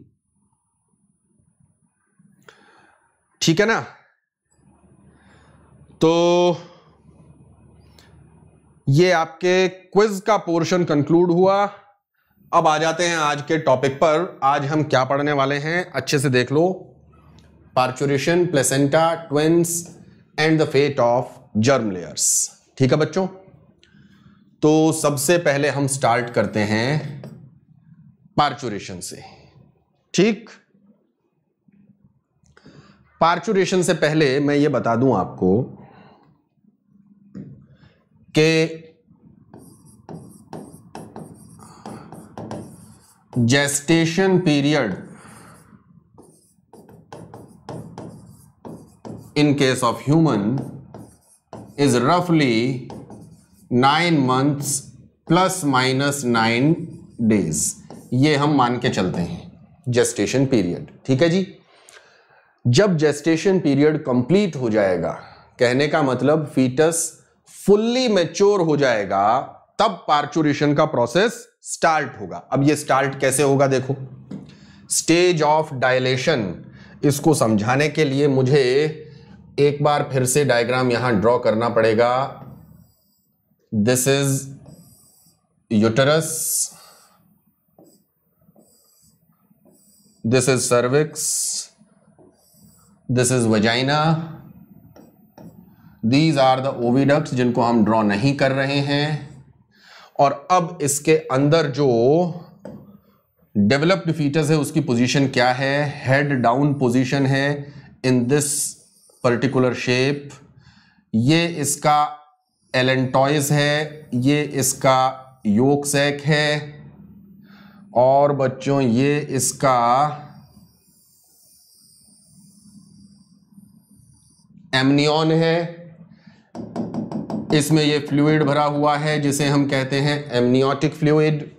Speaker 1: ठीक है ना? तो ये आपके क्विज का पोर्शन कंक्लूड हुआ। अब आ जाते हैं आज के टॉपिक पर। आज हम क्या पढ़ने वाले हैं, अच्छे से देख लो। Parturition, placenta, twins and the fate of germ layers. ठीक है बच्चों? तो सबसे पहले हम स्टार्ट करते हैं पार्चुरेशन से। ठीक? पार्चुरेशन से पहले मैं ये बता दूँ आपको कि gestation period in case of human is रफली nine months plus minus nine days ये हम मान के चलते हैं जेस्टेशन पीरियड ठीक है जी? जब जेस्टेशन पीरियड कंप्लीट हो जाएगा, कहने का मतलब फीटस फुल्ली मेच्योर हो जाएगा, तब पार्चुरेशन का प्रोसेस स्टार्ट होगा। अब ये स्टार्ट कैसे होगा देखो। स्टेज ऑफ़ डायलेशन इसको समझाने के लिए मुझे एक बार फिर से डायग्राम यहाँ ड्रॉ करना पड़ेगा। This is uterus this is cervix this is vagina. These are the oviducts जिनको हम ड्रॉ नहीं कर रहे हैं। और अब इसके अंदर जो डेवलप्ड फीटस है, उसकी पोजीशन क्या है? हेड डाउन पोजीशन है इन दिस पर्टिकुलर शेप ये इसका एलेंटॉइस है, ये इसका योक सैक है। और बच्चों, ये इसका एमनियन है। इसमें ये फ्लूइड भरा हुआ है, जिसे हम कहते हैं एमनियोटिक फ्लूइड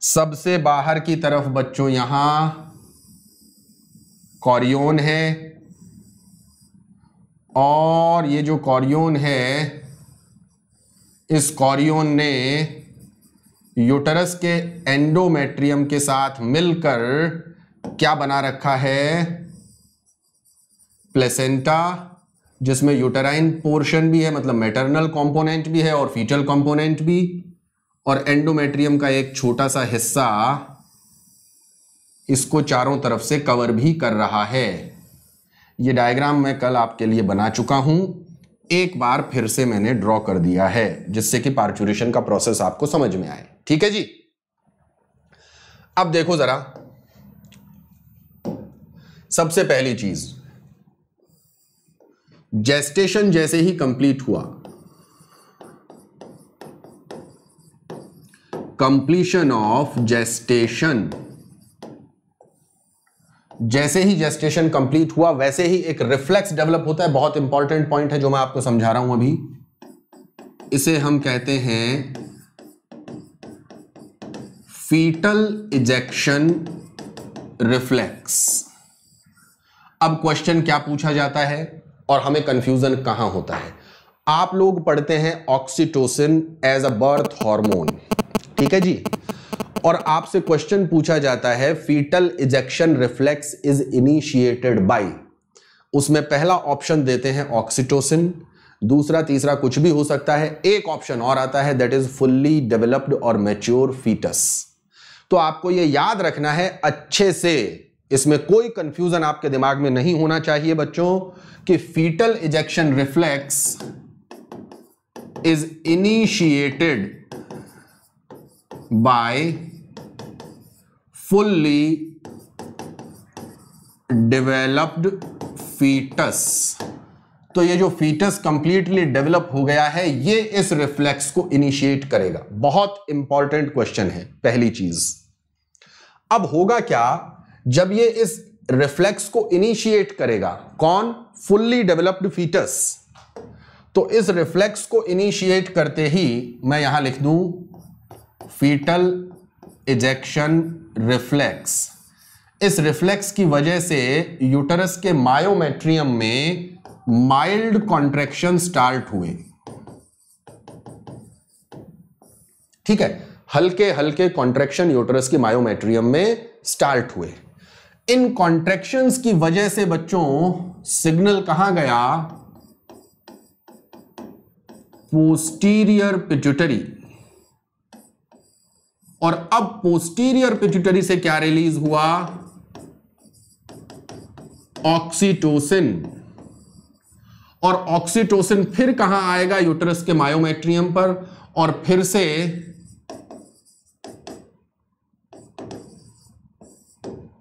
Speaker 1: सबसे बाहर की तरफ़ बच्चों, यहाँ कॉरियोन है। और ये जो कॉरियोन है, इस कॉरियोन ने यूटरस के एंडोमेट्रियम के साथ मिलकर क्या बना रखा है? प्लेसेंटा जिसमें यूटराइन पोर्शन भी है मतलब मेटरनल कंपोनेंट भी है और फीटल कंपोनेंट भी। और एंडोमेट्रियम का एक छोटा सा हिस्सा इसको चारों तरफ़ से कवर भी कर रहा है। ये डायग्राम मैं कल आपके लिए बना चुका हूँ। एक बार फिर से मैंने ड्रॉ कर दिया है, जिससे कि पार्चुरेशन का प्रोसेस आपको समझ में आए। ठीक है जी? अब देखो जरा, सबसे पहली चीज़ जेस्टेशन जैसे ही कंप्लीट हुआ। कंप्लीशन ऑफ़ जेस्टेशन जैसे ही जेस्टेशन कंप्लीट हुआ, वैसे ही एक रिफ्लेक्स डेवलप होता है। बहुत इंपॉर्टेंट पॉइंट है जो मैं आपको समझा रहा हूँ अभी। इसे हम कहते हैं फीटल इजेक्शन रिफ्लेक्स अब क्वेश्चन क्या पूछा जाता है? और हमें कंफ्यूजन कहाँ होता है? आप लोग पढ़ते हैं oxytocin as a birth hormone ठीक है जी? और आपसे क्वेश्चन पूछा जाता है fetal ejection reflex is initiated by उसमें पहला ऑप्शन देते हैं ऑक्सीटोसिन दूसरा, तीसरा कुछ भी हो सकता है, एक ऑप्शन और आता है दैट इज़ फुल्ली डेवलप्ड और मेच्योर फीटस तो आपको यह याद रखना है, अच्छे से, इसमें कोई कंफ्यूजन आपके दिमाग में नहीं होना चाहिए बच्चों। कि fetal ejection reflex is initiated by fully developed fetus. तो ये जो फीटस कंप्लीटली डेवलप हो गया है, ये इस रिफ्लेक्स को इनिशिएट करेगा। बहुत इंपॉर्टेंट क्वेश्चन है, पहली चीज़। अब होगा क्या, जब ये इस रिफ्लेक्स को इनिशिएट करेगा। कौन? फुल्ली डेवलप्ड फीटस तो इस रिफ्लेक्स को इनिशिएट करते ही मैं यहाँ लिख दूँ फीटल इजेक्शन रिफ्लेक्स इस रिफ्लेक्स की वजह से यूटरस के मायोमेट्रियम में माइल्ड कॉन्ट्रेक्शन स्टार्ट हुए। ठीक है? हल्के हल्के कॉन्ट्रेक्शन यूटरस की मायोमेट्रियम में स्टार्ट हुए। इन कॉन्ट्रेक्शंस की वजह से बच्चों सिग्नल कहाँ गया? पोस्टीरियर पिट्यूटरी और अब पोस्टीरियर पिट्यूटरी से क्या रिलीज़ हुआ? ऑक्सीटोसिन और ऑक्सीटोसिन फिर कहाँ आएगा यूटरस के मायोमेट्रियम पर? और फिर से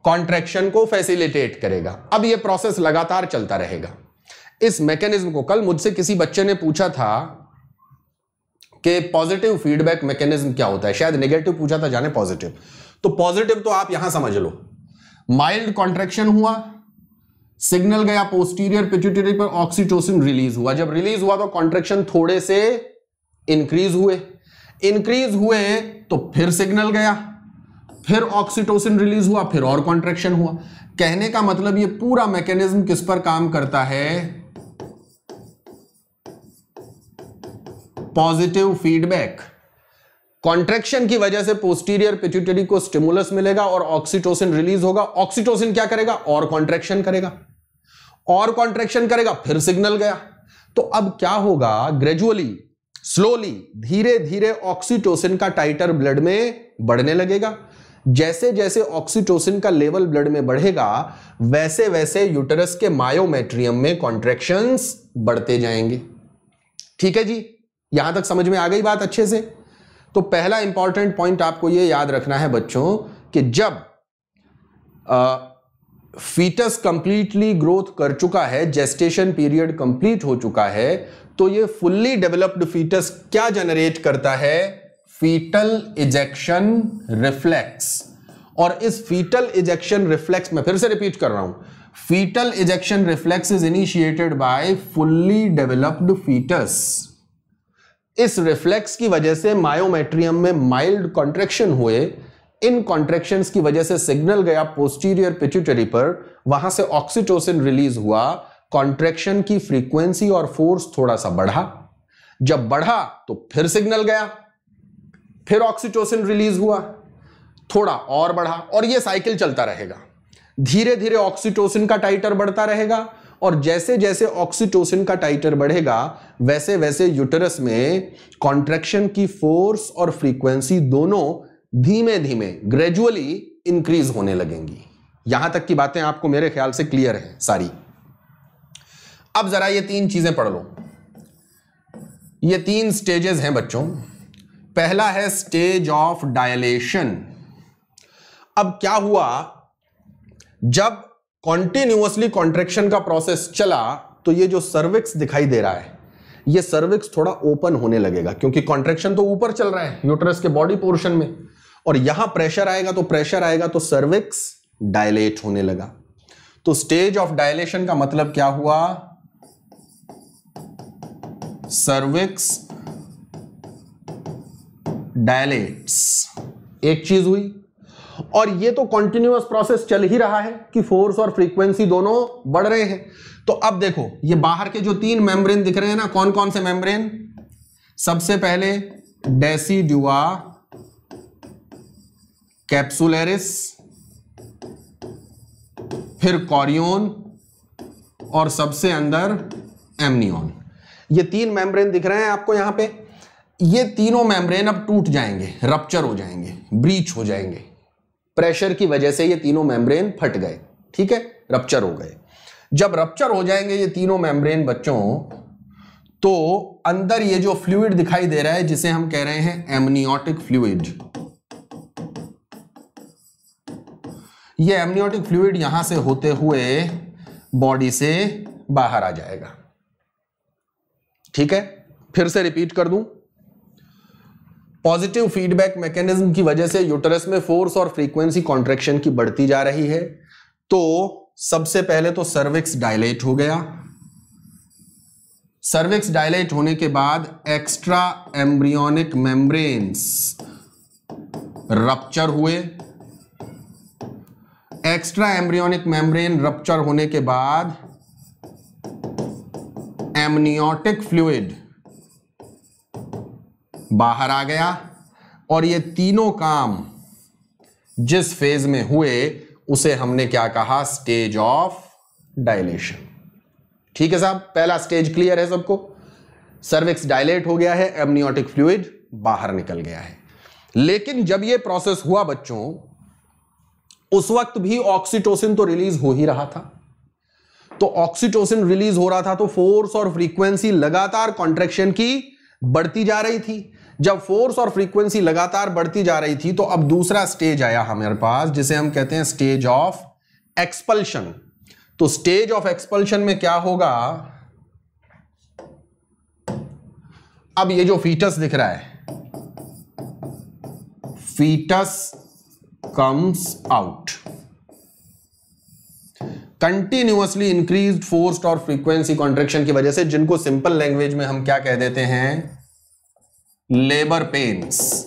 Speaker 1: कॉन्ट्रैक्शन को फैसिलिटेट करेगा। अब यह प्रोसेस लगातार चलता रहेगा। इस मैकेनिज्म को कल मुझसे किसी बच्चे ने पूछा था कि पॉजिटिव फीडबैक मैकेनिज्म क्या होता है। शायद नेगेटिव पूछा था, जाने पॉजिटिव। तो पॉजिटिव तो आप यहाँ समझ लो। माइल्ड कॉन्ट्रेक्शन हुआ, सिग्नल गया पोस्टीरियर पिट्यूटरी पर, ऑक्सीटोसिन रिलीज़ हुआ। जब रिलीज़ हुआ तो कॉन्ट्रेक्शन थोड़े से इंक्रीज हुए। इंक्रीज हुए तो फिर सिग्नल गया। फिर ऑक्सीटोसिन रिलीज़ हुआ, फिर और कॉन्ट्रेक्शन हुआ। कहने का मतलब ये पूरा मैकेनिज्म किस पर काम करता है? पॉजिटिव फीडबैक कॉन्ट्रेक्शन की वजह से पोस्टीरियर पिट्यूटरी को स्टिमुलस मिलेगा और ऑक्सीटोसिन रिलीज़ होगा। ऑक्सीटोसिन क्या करेगा? और कॉन्ट्रेक्शन करेगा। और कॉन्ट्रेक्शन करेगा, फिर सिग्नल गया। तो अब क्या होगा? ग्रेजुअली स्लोली धीरे धीरे ऑक्सीटोसिन का टाइटर ब्लड में बढ़ने लगेगा। जैसे जैसे ऑक्सीटोसिन का लेवल ब्लड में बढ़ेगा वैसे वैसे यूटरस के मायोमेट्रियम में कॉन्ट्रेक्शंस बढ़ते जाएँगे। ठीक है जी? यहाँ तक समझ में आ गई बात अच्छे से? तो पहला इंपॉर्टेंट पॉइंट आपको यह याद रखना है बच्चों कि जब फीटस कंप्लीटली ग्रोथ कर चुका है जेस्टेशन पीरियड कंप्लीट हो चुका है तो ये फुल्ली डेवलप्ड फीटस क्या जनरेट करता है? फीटल इजेक्शन रिफ्लेक्स और इस फीटल इजेक्शन रिफ्लेक्स में, फिर से रिपीट कर रहा हूँ fetal ejection reflex is initiated by fully developed fetus इस रिफ्लेक्स की वजह से मायोमेट्रियम में माइल्ड कॉन्ट्रेक्शन हुए। इन कॉन्ट्रेक्शन की वजह से सिग्नल गया पोस्टीरियर पिट्यूटरी पर। वहाँ से ऑक्सीटोसिन रिलीज़ हुआ। कॉन्ट्रेक्शन की फ्रीक्वेंसी और फोर्स थोड़ा सा बढ़ा। जब बढ़ा तो फिर सिग्नल गया। फिर ऑक्सीटोसिन रिलीज़ हुआ, थोड़ा और बढ़ा और यह साइकिल चलता रहेगा। धीरे धीरे ऑक्सीटोसिन का टाइटर बढ़ता रहेगा और जैसे जैसे ऑक्सीटोसिन का टाइटर बढ़ेगा वैसे वैसे यूटरस में कॉन्ट्रेक्शन की फोर्स और फ्रीक्वेंसी दोनों धीमे धीमे ग्रेजुअली इंक्रीज होने लगेंगी। यहाँ तक की बातें आपको मेरे ख्याल से क्लियर है सारी। अब जरा ये तीन चीज़ें पढ़ लो। ये तीन स्टेजेस हैं बच्चों। पहला है स्टेज ऑफ़ डायलेशन अब क्या हुआ? जब कॉन्टिन्यूसली कॉन्ट्रेक्शन का प्रोसेस चला तो ये जो सर्विक्स दिखाई दे रहा है, ये सर्विक्स थोड़ा ओपन होने लगेगा, क्योंकि कॉन्ट्रेक्शन तो ऊपर चल रहा है यूट्रस के बॉडी पोर्शन में। और यहाँ प्रेशर आएगा तो प्रेशर आएगा तो सर्विक्स डायलेट होने लगा। तो स्टेज ऑफ़ डायलेशन का मतलब क्या हुआ? Cervix dilates. एक चीज़ हुई, और ये तो कॉन्टिन्यूस प्रोसेस चल ही रहा है कि फोर्स और फ्रीक्वेंसी दोनों बढ़ रहे हैं। तो अब देखो, ये बाहर के जो तीन मेम्ब्रेन दिख रहे हैं ना कौन कौन से मेम्ब्रेन सबसे पहले डेसीड्यूआ कैप्सुलरिस फिर कॉरियोन और सबसे अंदर एमनियन ये तीन मेम्ब्रेन दिख रहे हैं आपको यहाँ पे। ये तीनों मेम्ब्रेन अब टूट जाएँगे रप्चर हो जाएँगे ब्रीच हो जाएँगे। प्रेशर की वजह से ये तीनों मेम्ब्रेन फट गए, ठीक है? रप्चर हो गए। जब रप्चर हो जाएँगे ये तीनों मेम्ब्रेन बच्चों तो अंदर ये जो फ्लूइड दिखाई दे रहा है, जिसे हम कह रहे हैं एमनियोटिक फ्लूइड ये एमनियोटिक फ्लूइड यहाँ से होते हुए बॉडी से बाहर आ जाएगा। ठीक है? फिर से रिपीट कर दूँ। पॉजिटिव फीडबैक मैकेनिज्म की वजह से यूटरस में फोर्स और फ्रीक्वेंसी कॉन्ट्रेक्शन की बढ़ती जा रही है। तो सबसे पहले तो सर्विक्स डायलेट हो गया। सर्विक्स डायलेट होने के बाद एक्स्ट्रा एम्ब्रियोनिक मेम्ब्रेन्स रप्चर हुए। एक्स्ट्रा एम्ब्रियोनिक मेम्ब्रेन रप्चर होने के बाद एमनियोटिक फ्लूइड बाहर आ गया और ये तीनों काम जिस फ़ेज़ में हुए, उसे हमने क्या कहा? स्टेज ऑफ़ डायलेशन ठीक है साहब? पहला स्टेज क्लियर है सबको? सर्विक्स डायलेट हो गया है एमनियोटिक फ्लूइड बाहर निकल गया है। लेकिन जब यह प्रोसेस हुआ बच्चों, उस वक्त भी ऑक्सीटोसिन तो रिलीज़ हो ही रहा था। तो ऑक्सीटोसिन रिलीज़ हो रहा था तो फोर्स और फ्रीक्वेंसी लगातार कॉन्ट्रेक्शन की बढ़ती जा रही थी। जब फोर्स और फ्रीक्वेंसी लगातार बढ़ती जा रही थी तो अब दूसरा स्टेज आया हमारे पास, जिसे हम कहते हैं स्टेज ऑफ़ एक्सपल्शन। तो स्टेज ऑफ़ एक्सपल्शन में क्या होगा? अब ये जो फीटस दिख रहा है, fetus comes out. Continuously increase force और फ्रीक्वेंसी कॉन्ट्रेक्शन की वजह से, जिनको सिंपल लैंग्वेज में हम क्या कह देते हैं? Labour pains.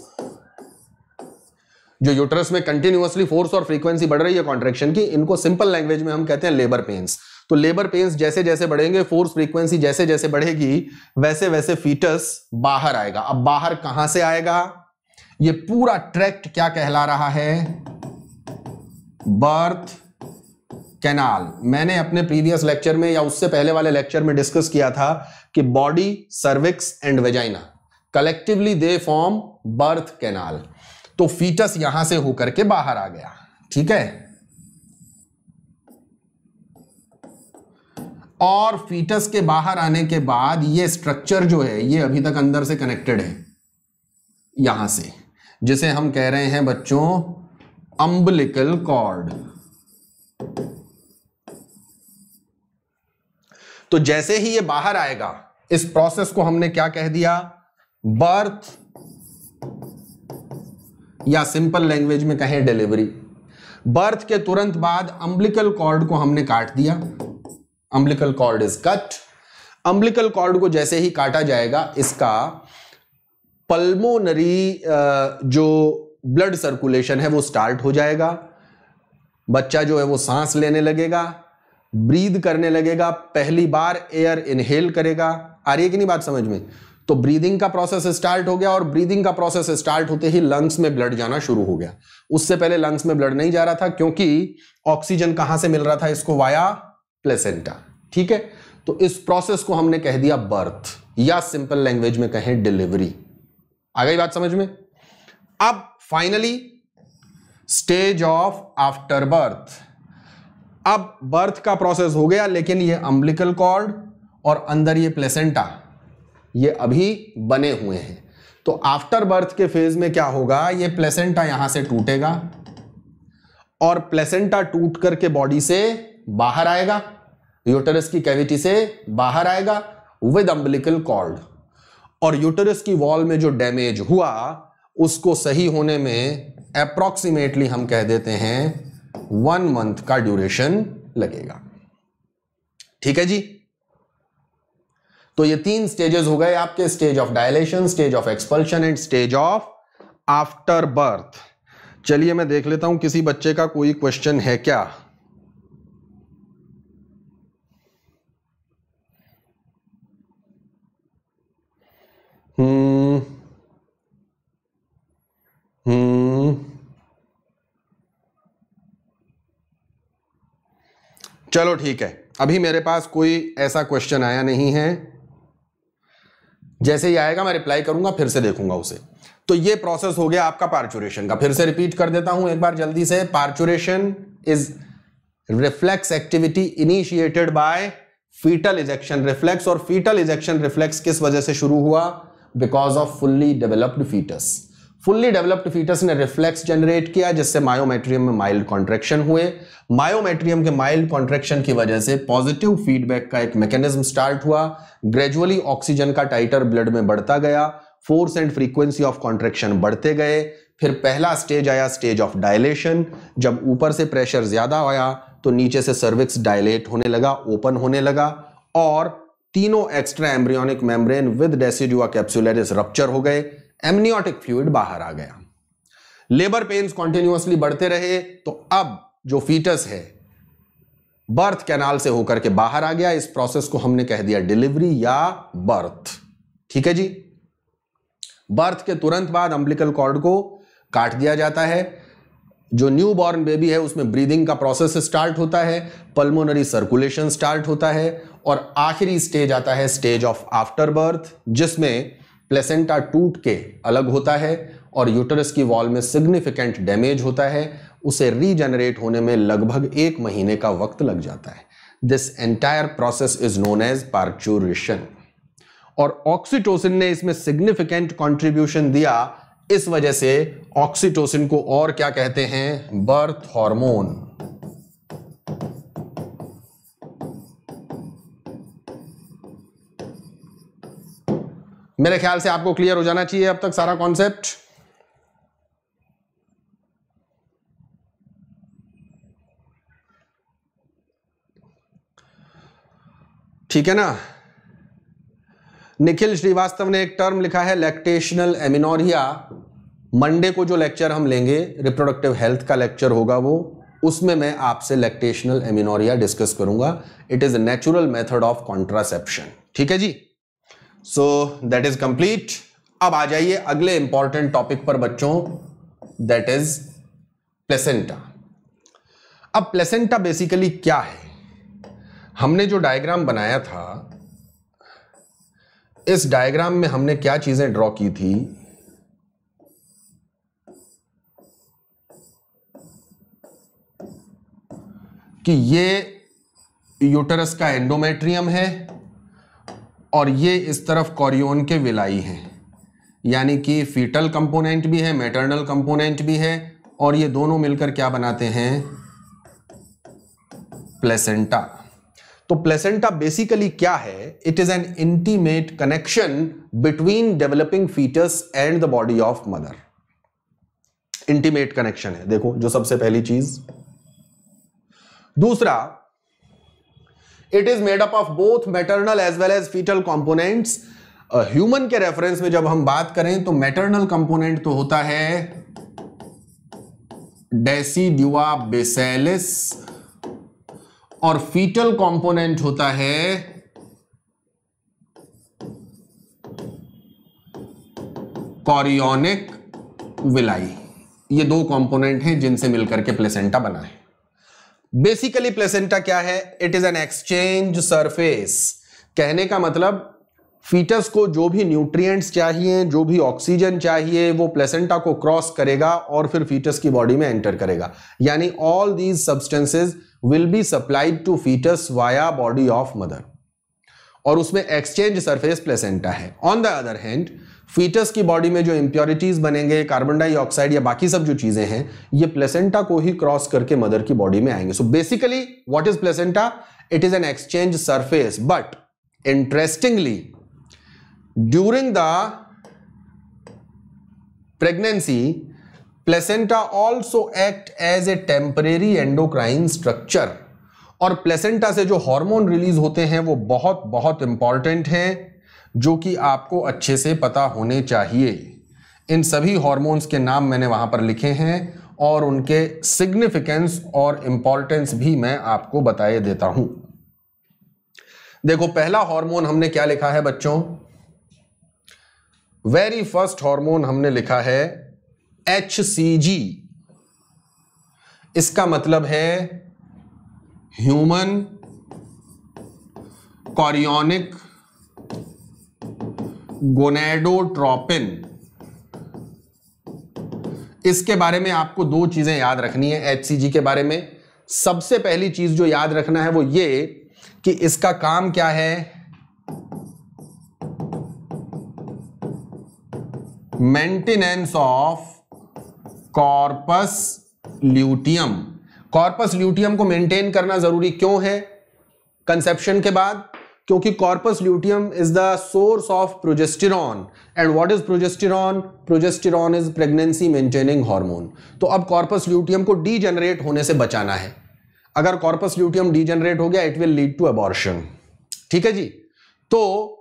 Speaker 1: जो यूटरस में कंटिन्यूअसली फोर्स और फ्रीक्वेंसी बढ़ रही है कॉन्ट्रेक्शन की, इनको सिंपल लैंग्वेज में हम कहते हैं लेबर पेन्स। तो लेबर पेन्स जैसे जैसे बढ़ेंगे फोर्स फ्रीक्वेंसी जैसे जैसे बढ़ेगी वैसे वैसे फीटस बाहर आएगा। अब बाहर कहाँ से आएगा? ये पूरा ट्रैक्ट क्या कहला रहा है? बर्थ कैनाल मैंने अपने प्रीवियस लेक्चर में या उससे पहले वाले लेक्चर में डिस्कस किया था कि body cervix and vagina collectively they form birth canal तो फीटस यहाँ से होकर के बाहर आ गया। ठीक है? और फीटस के बाहर आने के बाद ये स्ट्रक्चर जो है, ये अभी तक अंदर से कनेक्टेड है। यहाँ से। जिसे हम कह रहे हैं बच्चों अम्बलिकल कॉर्ड तो जैसे ही ये बाहर आएगा, इस प्रोसेस को हमने क्या कह दिया? बर्थ या सिंपल लैंग्वेज में कहें डिलीवरी। बर्थ के तुरंत बाद अम्बलिकल कॉर्ड को हमने काट दिया। Umbilical cord is cut umbilical cord को जैसे ही काटा जाएगा, इसका पल्मोनरी जो ब्लड सर्कुलेशन है, वो स्टार्ट हो जाएगा। बच्चा जो है, वो सांस लेने लगेगा ब्रीद करने लगेगा, पहली बार एयर इनहेल करेगा। आ रही है कि नहीं बात समझ में? तो ब्रीदिंग का प्रोसेस स्टार्ट हो गया और ब्रीदिंग का प्रोसेस स्टार्ट होते ही लंग्स में ब्लड जाना शुरू हो गया। उससे पहले लंग्स में ब्लड नहीं जा रहा था क्योंकि ऑक्सीजन कहाँ से मिल रहा था? इसको वाया प्लेसेंटा ठीक है? तो इस प्रोसेस को हमने कह दिया बर्थ या सिंपल लैंग्वेज में कहें डिलीवरी आ गई बात समझ में? अब finally stage of after birth अब बर्थ का प्रोसेस हो गया, लेकिन ये अम्बलिकल कॉर्ड और अंदर ये प्लेसेंटा ये अभी बने हुए हैं। तो आफ्टर बर्थ के फ़ेज़ में क्या होगा? ये प्लेसेंटा यहाँ से टूटेगा और प्लेसेंटा टूट करके बॉडी से बाहर आएगा। यूटरस की कैविटी से बाहर आएगा विद अम्बलिकल कॉर्ड और यूटरस की वॉल में जो डैमेज हुआ, उसको सही होने में अप्रोक्सीमेटली हम कह देते हैं वन मंथ का ड्यूरेशन लगेगा। ठीक है जी? तो ये तीन स्टेजेस हो गए आपके stage of dilation stage of expulsion and stage of after birth चलिए मैं देख लेता हूँ किसी बच्चे का कोई क्वेश्चन है क्या? हम्म हम्म। चलो ठीक है, अभी मेरे पास कोई ऐसा क्वेश्चन आया नहीं है। जैसे ही आएगा मैं रिप्लाई करूँगा, फिर से देखूँगा उसे। तो ये प्रोसेस हो गया आपका पार्चुरेशन का। फिर से रिपीट कर देता हूँ एक बार जल्दी से। Parturition is reflex activity initiated by fetal ejection reflex और फीटल इजेक्शन रिफ्लेक्स किस वजह से शुरू हुआ? Because of fully developed fetus fully developed fetus ने रिफ्लेक्स जनरेट किया, जिससे मायोमेट्रियम में माइल्ड कॉन्ट्रेक्शन हुए। मायोमेट्रियम के माइल्ड कॉन्ट्रेक्शन की वजह से पॉजिटिव फीडबैक का एक मैकेनिज्म स्टार्ट हुआ। ग्रेजुअली ऑक्सीजन का टाइटर ब्लड में बढ़ता गया। Force and frequency of contraction बढ़ते गए। फिर पहला स्टेज आया, स्टेज ऑफ़ डायलेशन। जब ऊपर से प्रेशर ज़्यादा आया तो नीचे से सर्विक्स डायलेट होने लगा, ओपन होने लगा और तीनों extra embryonic membrane with decidua capsularis rupture हो गए। एमनियोटिक फ्लूइड बाहर आ गया। लेबर पेन्स कॉन्टिन्यूसली बढ़ते रहे तो अब जो फीटस है बर्थ कैनाल से होकर के बाहर आ गया। इस प्रोसेस को हमने कह दिया डिलीवरी या बर्थ ठीक है जी? बर्थ के तुरंत बाद अम्बलिकल कॉर्ड को काट दिया जाता है। जो न्यू बॉर्न बेबी है, उसमें ब्रीदिंग का प्रोसेस स्टार्ट होता है पल्मोनरी सर्कुलेशन स्टार्ट होता है, और आखिरी स्टेज आता है स्टेज ऑफ़ आफ्टर बर्थ जिसमें प्लेसेंटा टूट के अलग होता है और यूटरस की वॉल में सिग्निफिकेंट डैमेज होता है, उसे रीजनरेट होने में लगभग एक महीने का वक्त लग जाता है। This entire process is known as parturition और ऑक्सीटोसिन ने इसमें सिग्निफिकेंट कंट्रीब्यूशन दिया। इस वजह से ऑक्सीटोसिन को और क्या कहते हैं? बर्थ हार्मोन मेरे ख्याल से आपको क्लियर हो जाना चाहिए अब तक सारा कॉन्सेप्ट ठीक है ना? निखिल श्रीवास्तव ने एक टर्म लिखा है लैक्टेशनल एमिनोरिया मंडे को जो लेक्चर हम लेंगे रिप्रोडक्टिव हेल्थ का लेक्चर होगा वो, उसमें मैं आपसे लैक्टेशनल एमिनोरिया डिस्कस करूँगा. It is a natural method of contraception ठीक है जी? सो दैट इज़ कंप्लीट अब आ जाइए अगले इंपॉर्टेंट टॉपिक पर बच्चों दैट इज़ प्लेसेंटा अब प्लेसेंटा बेसिकली क्या है? हमने जो डायग्राम बनाया था, इस डायग्राम में हमने क्या चीज़ें ड्रॉ की थी? कि ये यूटरस का एंडोमेट्रियम है और ये इस तरफ़ कॉरियोन के विलाई हैं। यानी कि फीटल कंपोनेंट भी है मैटरनल कंपोनेंट भी है, और ये दोनों मिलकर क्या बनाते हैं? प्लेसेंटा तो प्लेसेंटा बेसिकली क्या है? It is an intimate connection between developing fetus and the body of mother intimate connection है। देखो, जो सबसे पहली चीज़। दूसरा it is made up of both maternal as well as fetal components human के रेफरेंस में जब हम बात करें तो मेटर्नल कंपोनेंट तो होता है डेसीड्यूआ बेसेलिस और फीटल कंपोनेंट होता है कॉरियोनिक विलाई ये दो कंपोनेंट हैं जिनसे मिलकर के प्लेसेंटा बना है। बेसिकली प्लेसेंटा क्या है? It is an exchange surface कहने का मतलब फीटस को जो भी न्यूट्रिएंट्स चाहिए, जो भी ऑक्सीजन चाहिए, वो प्लेसेंटा को क्रॉस करेगा और फिर फीटस की बॉडी में एंटर करेगा। यानी all these substances will be supplied to fetus via body of mother और उसमें एक्सचेंज सरफेस प्लेसेंटा है। On the other hand fetus की बॉडी में जो इंप्योरिटीज बनेंगे कार्बन डाइऑक्साइड या बाकी सब जो चीज़ें हैं, ये प्लेसेंटा को ही क्रॉस करके मदर की बॉडी में आएँगे। So basically what is placenta it is an exchange surface but interestingly during the pregnancy placenta also act as a temporary endocrine structure और प्लेसेंटा से जो हार्मोन रिलीज़ होते हैं, वो बहुत बहुत इंपॉर्टेंट हैं, जो कि आपको अच्छे से पता होने चाहिए। इन सभी हॉर्मोन्स के नाम मैंने वहाँ पर लिखे हैं और उनके सिग्निफिकेंस और इंपॉर्टेंस भी मैं आपको बताए देता हूँ। देखो, पहला हार्मोन हमने क्या लिखा है बच्चों? वेरी फ़र्स्ट हार्मोन हमने लिखा है एच सी जी इसका मतलब है ह्यूमन कॉरियोनिक गोनेडोट्रोपिन इसके बारे में आपको दो चीज़ें याद रखनी है एच के बारे में। सबसे पहली चीज़ जो याद रखना है वो ये कि इसका काम क्या है? Maintenance of corpus luteum corpus luteum को मेंटेन करना ज़रूरी क्यों है? कंसेप्शन के बाद, क्योंकि corpus luteum is the source of progesterone and what is progesterone progesterone is pregnancy maintaining hormone तो अब कॉर्पस ल्यूटियम को डीजेनरेट होने से बचाना है। अगर कॉर्पस ल्यूटियम डीजेनरेट हो गया it will lead to abortion ठीक है जी? तो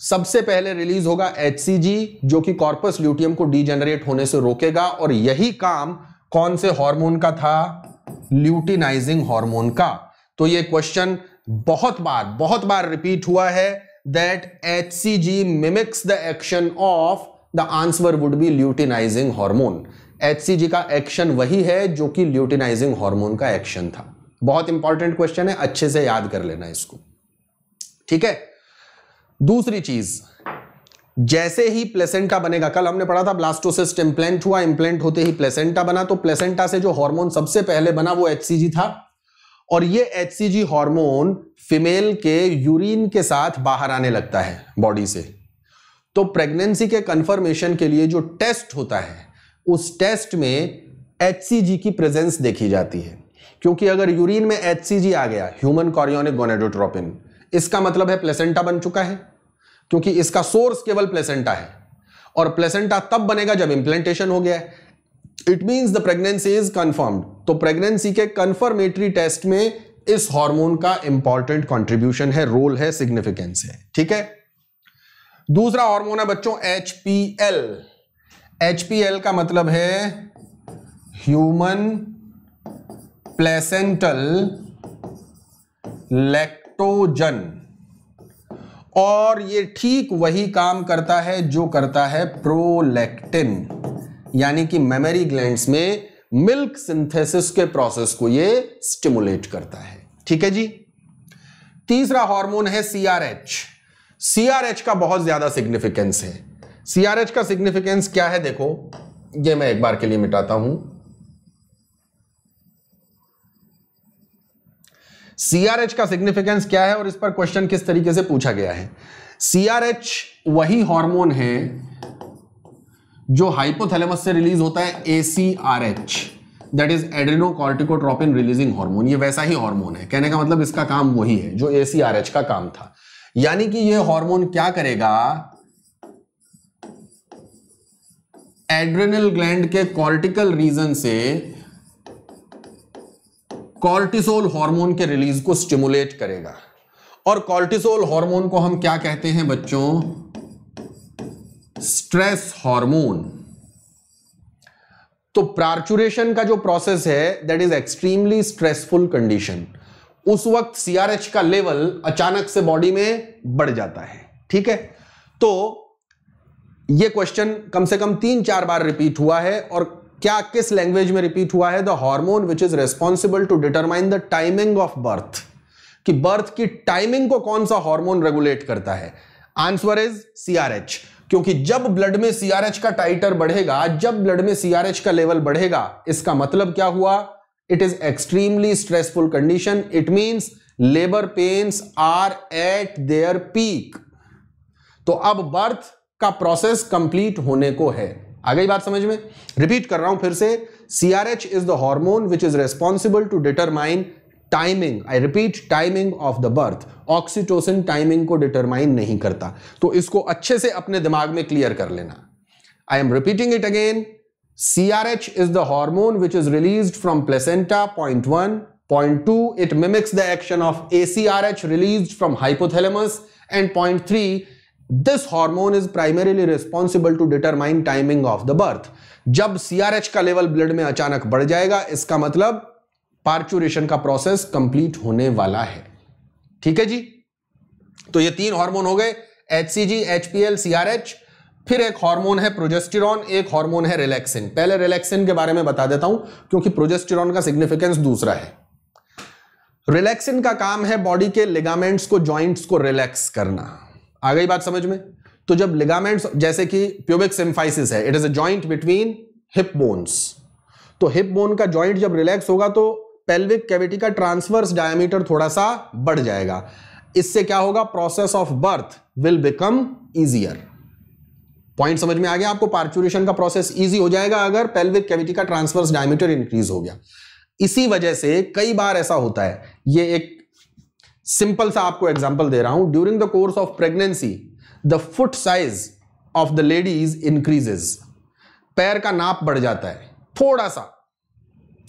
Speaker 1: सबसे पहले रिलीज़ होगा एचसीजी जो कि कॉर्पस ल्यूटियम को डीजेनरेट होने से रोकेगा। और यही काम कौन से हार्मोन का था? ल्यूटिनाइजिंग हार्मोन का। तो ये क्वेश्चन बहुत बार बहुत बार रिपीट हुआ है that H C G mimics the action of the answer would be luteinising hormone. HCG का एक्शन वही है जो कि ल्यूटिनाइजिंग हार्मोन का एक्शन था। बहुत इंपॉर्टेंट क्वेश्चन है, अच्छे से याद कर लेना इसको। ठीक है? दूसरी चीज़ जैसे ही प्लेसेंटा बनेगा, कल हमने पढ़ा था ब्लास्टोसिस्ट इंप्लेंट हुआ इंप्लेंट होते ही प्लेसेंटा बना तो प्लेसेंटा से जो हार्मोन सबसे पहले बना वो एचसीजी था। और ये एचसीजी हार्मोन फीमेल के यूरिन के साथ बाहर आने लगता है बॉडी से। तो प्रेगनेंसी के कंफर्मेशन के लिए जो टेस्ट होता है, उस टेस्ट में एचसीजी की प्रेजेंस देखी जाती है। क्योंकि अगर यूरिन में एचसीजी आ गया ह्यूमन कॉरियोनिक गोनेडोट्रोपिन इसका मतलब है प्लेसेंटा बन चुका है। क्योंकि इसका सोर्स केवल प्लेसेंटा है। और प्लेसेंटा तब बनेगा जब इंप्लेंटेशन हो गया है। It means the pregnancy is confirmed तो प्रेगनेंसी के कंफर्मेटरी टेस्ट में इस हार्मोन का इंपॉर्टेंट कंट्रीब्यूशन है रोल है सिग्निफिकेंस है। ठीक है? दूसरा हार्मोन है बच्चों एच पी का मतलब है ह्यूमन प्लेसेंटल लैक्टोजन और ये ठीक वही काम करता है जो करता है प्रोलैक्टिन, यानी कि मेमोरी ग्लैंड्स में मिल्क सिंथेसिस के प्रोसेस को ये स्टिमुलेट करता है। ठीक है जी? तीसरा हार्मोन है सीआरएच सीआरएच का बहुत ज़्यादा सिग्निफिकेंस है। सीआरएच का सिग्निफिकेंस क्या है? देखो, ये मैं एक बार के लिए मिटाता हूँ। सीआरएच का सिग्निफिकेंस क्या है और इस पर क्वेश्चन किस तरीके से पूछा गया है? सीआरएच वही हार्मोन है जो हाइपोथैलेमस से रिलीज़ होता है ACRH that is adrenocorticotropin releasing hormone ये वैसा ही हार्मोन है। कहने का मतलब इसका काम वही है, जो एसीआरएच का काम था। यानी कि ये हार्मोन क्या करेगा? एड्रेनल ग्लैंड के कॉर्टिकल रीजन से कॉर्टिसोल हार्मोन के रिलीज़ को स्टिमुलेट करेगा। और कॉर्टिसोल हार्मोन को हम क्या कहते हैं बच्चों? Stress hormone. तो प्रार्चुरेशन का जो प्रोसेस है that is extremely stressful condition उस वक्त सीआरएच का लेवल अचानक से बॉडी में बढ़ जाता है। ठीक है? तो यह क्वेश्चन कम से कम तीन चार बार रिपीट हुआ है और क्या किस लैंग्वेज में रिपीट हुआ है? The hormone which is responsible to determine the timing of birth कि बर्थ की टाइमिंग को कौन सा हार्मोन रेगुलेट करता है? आंसर इज़ सीआरएच क्योंकि जब ब्लड में सीआरएच का टाइटर बढ़ेगा, जब ब्लड में सीआरएच का लेवल बढ़ेगा, इसका मतलब क्या हुआ? It is extremely stressful condition it means labour pains are at their peak तो अब बर्थ का प्रोसेस कंप्लीट होने को है। आ गई बात समझ में? रिपीट कर रहा हूँ फिर से। C R H is the hormone which is responsible to determine timing I repeat timing of the birth oxytocin timing को डिटरमाइन नहीं करता। तो इसको अच्छे से अपने दिमाग में क्लियर कर लेना। I am repeating it again C R H is the hormone which is release from placenta point one point two it mimics the action of a C R H release from hypothalamus. And point three this hormone is primarily responsible to determine timing of the birth जब CRH का level blood में अचानक बढ़ जाएगा, इसका मतलब parturition का process complete होने वाला है। ठीक है जी? तो ये तीन हार्मोन हो गए H C G H P L C R H फिर एक हार्मोन है प्रोजेस्टिरॉन एक हार्मोन है रिलैक्सिन पहले रिलैक्सिन के बारे में बता देता हूँ, क्योंकि प्रोजेस्टिरॉन का सिग्निफिकेंस दूसरा है। रिलैक्सिन का काम है बॉडी के लिगामेंट्स को ज्वाइंट्स को रिलैक्स करना। आ गई बात समझ में? तो जब लिगामेंट्स जैसे कि प्यूबिक सिम्फाइसिस है it is a joint between hip bones तो हिप बोन का जॉइंट जब रिलैक्स होगा तो पेल्विक कैविटी का ट्रांसवर्स डायमीटर थोड़ा सा बढ़ जाएगा। इससे क्या होगा? Process of birth will become easier point समझ में आ गया आपको? पार्चुरेशन का प्रोसेस इजी हो जाएगा अगर पेल्विक कैविटी का ट्रांसवर्स डायमीटर इंक्रीज हो गया। इसी वजह से कई बार ऐसा होता है, ये एक सिंपल सा आपको एग्ज़ाम्पल दे रहा हूँ। During the course of pregnancy the foot size of the ladies increases पैर का नाप बढ़ जाता है। थोड़ा सा।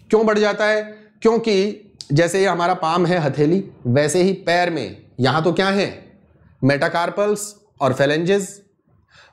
Speaker 1: क्यों बढ़ जाता है? क्योंकि जैसे ये हमारा पाम है हथेली, वैसे ही पैर में यहाँ तो क्या है? मेटाकार्पल्स और फेलेंजेस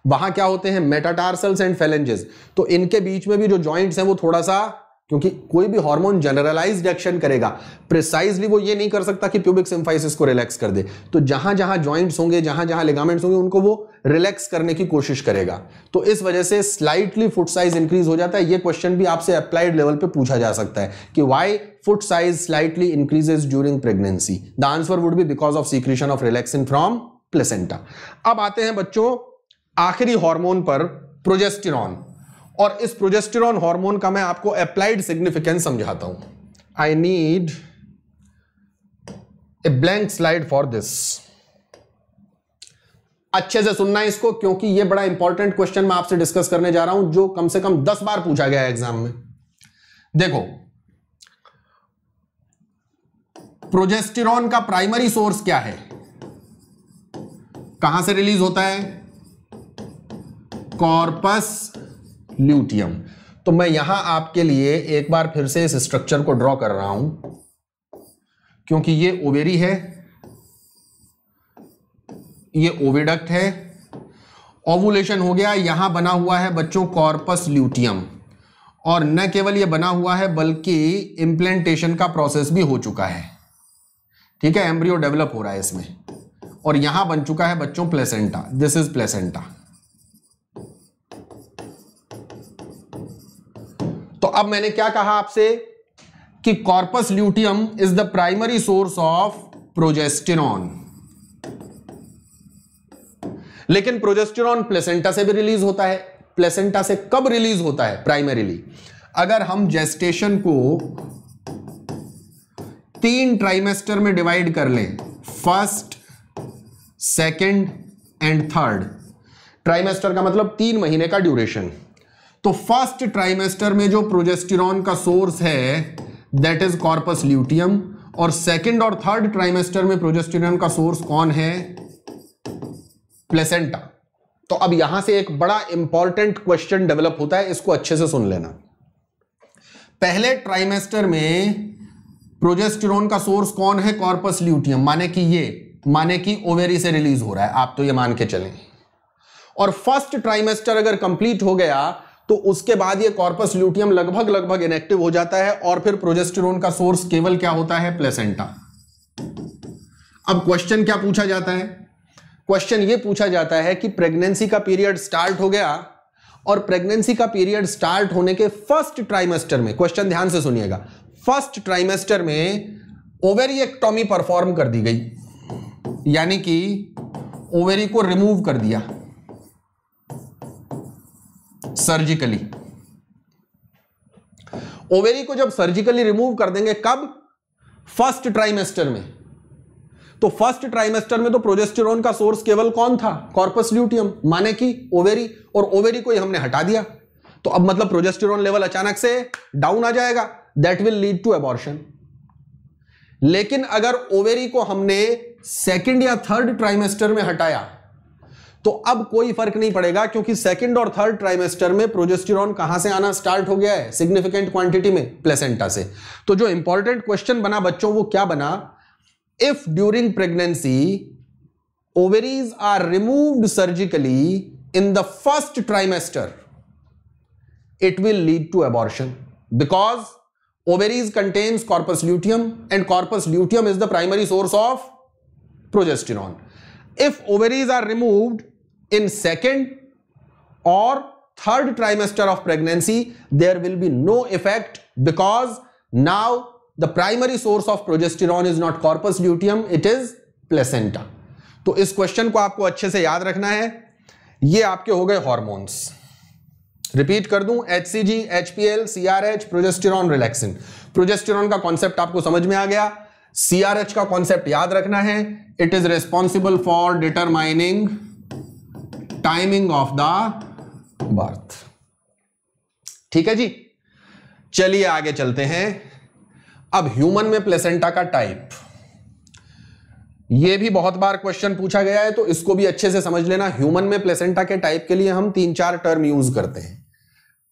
Speaker 1: वहाँ क्या होते हैं? मेटाटार्सल्स एंड फेलेंजेस तो इनके बीच में भी जो जॉइंट्स हैं, वो थोड़ा सा क्योंकि कोई भी हार्मोन जनरलाइज्ड एक्शन करेगा प्रिसाइजली वो ये नहीं कर सकता कि प्यूबिक सिम्फाइसिस को रिलैक्स कर दे। तो जहाँ जहाँ ज्वाइंट्स होंगे, जहाँ जहाँ लिगामेंट्स होंगे, उनको वो रिलैक्स करने की कोशिश करेगा। तो इस वजह से स्लाइटली फुट साइज़ इंक्रीज हो जाता है। ये क्वेश्चन भी आपसे अप्लाइड लेवल पे पूछा जा सकता है कि why foot size slightly increases during pregnancy the answer would be because of secretion of relaxin from placenta अब आते हैं बच्चों, आखिरी हार्मोन पर प्रोजेस्टिरॉन और इस प्रोजेस्टेरॉन हार्मोन का मैं आपको अप्लाइड सिग्निफिकेंस समझाता हूँ। I need a blank slide for this अच्छे से सुनना इसको, क्योंकि यह बड़ा इंपॉर्टेंट क्वेश्चन मैं आपसे डिस्कस करने जा रहा हूँ, जो कम से कम दस बार पूछा गया है एग्ज़ाम में। देखो प्रोजेस्टेरॉन का प्राइमरी सोर्स क्या है? कहाँ से रिलीज़ होता है? Corpus luteum. तो मैं यहाँ आपके लिए एक बार फिर से इस स्ट्रक्चर को ड्रॉ कर रहा हूँ, क्योंकि ये ओवेरी है, ये ओविडक्ट है ओवुलेशन हो गया, यहाँ बना हुआ है बच्चों कॉर्पस ल्यूटियम और न केवल ये बना हुआ है, बल्कि इंप्लेंटेशन का प्रोसेस भी हो चुका है। ठीक है एम्ब्रियो डेवलप हो रहा है इसमें, और यहाँ बन चुका है बच्चों प्लेसेंटा दिस इज़ प्लेसेंटा अब मैंने क्या कहा आपसे? कि corpus luteum is the primary source of progesterone लेकिन प्रोजेस्टिरॉन प्लेसेंटा से भी रिलीज़ होता है। प्लेसेंटा से कब रिलीज़ होता है? प्राइमरीली अगर हम जेस्टेशन को तीन ट्राइमेस्टर में डिवाइड कर लें first second and third trimester का मतलब तीन महीने का ड्यूरेशन तो फ़र्स्ट ट्राइमेस्टर में जो प्रोजेस्टिरॉन का सोर्स है दैट इज़ कॉर्पस ल्यूटियम और सेकंड और थर्ड ट्राइमेस्टर में प्रोजेस्टिरॉन का सोर्स कौन है? प्लेसेंटा तो अब यहाँ से एक बड़ा इंपॉर्टेंट क्वेश्चन डेवलप होता है, इसको अच्छे से सुन लेना। पहले ट्राइमेस्टर में प्रोजेस्टिरोन का सोर्स कौन है? कॉर्पस ल्यूटियम माने कि ये, माने कि ओवेरी से रिलीज़ हो रहा है। आप तो ये मान के चलें। और फ़र्स्ट ट्राइमेस्टर अगर कंप्लीट हो गया तो उसके बाद ये कॉर्पस ल्यूटियम लगभग लगभग इनेक्टिव हो जाता है और फिर प्रोजेस्टेरोन का सोर्स केवल क्या होता है? प्लेसेंटा अब क्वेश्चन क्या पूछा जाता है? क्वेश्चन ये पूछा जाता है कि प्रेगनेंसी का पीरियड स्टार्ट हो गया और प्रेगनेंसी का पीरियड स्टार्ट होने के फ़र्स्ट ट्राइमेस्टर में क्वेश्चन ध्यान से सुनिएगा फ़र्स्ट ट्राइमेस्टर में ओवेरी एक्टोमी परफॉर्म कर दी गई। यानी कि ओवेरी को रिमूव कर दिया। सर्जिकली ओवेरी को जब सर्जिकली रिमूव कर देंगे, कब? फ़र्स्ट ट्राइमेस्टर में। तो फ़र्स्ट ट्राइमेस्टर में तो प्रोजेस्टेरोन का सोर्स केवल कौन था? कॉर्पस ल्यूटियम माने कि ओवेरी और ओवेरी को ही हमने हटा दिया। तो अब मतलब प्रोजेस्टेरोन लेवल अचानक से डाउन आ जाएगा। That will lead to abortion लेकिन अगर ओवेरी को हमने सेकंड या थर्ड ट्राइमेस्टर में हटाया तो अब कोई फ़र्क नहीं पड़ेगा, क्योंकि सेकंड और थर्ड ट्राइमेस्टर में प्रोजेस्टेरॉन कहाँ से आना स्टार्ट हो गया है? सिग्निफिकेंट क्वांटिटी में प्लेसेंटा से। तो जो इंपॉर्टेंट क्वेश्चन बना बच्चों, वो क्या बना? If during pregnancy ovaries are removed surgically in the first trimester it will lead to abortion. Because ovaries contains corpus luteum, and corpus luteum is the primary source of progesterone. If ovaries are removed in second or third trimester of pregnancy, there will be no effect because now the primary source of progesterone is not corpus luteum, it is placenta. तो इस question को आपको अच्छे से याद रखना है। ये आपके हो गए हॉर्मोन्स रिपीट कर दूँ H C G H P L C R H progesterone relaxin progesterone का कॉन्सेप्ट आपको समझ में आ गया। सी आर एच का कॉन्सेप्ट याद रखना है। It is responsible for determining timing of the birth ठीक है जी? चलिए आगे चलते हैं। अब ह्यूमन में प्लेसेंटा का टाइप यह भी बहुत बार क्वेश्चन पूछा गया है तो इसको भी अच्छे से समझ लेना। ह्यूमन में प्लेसेंटा के टाइप के लिए हम तीन चार टर्म यूज़ करते हैं।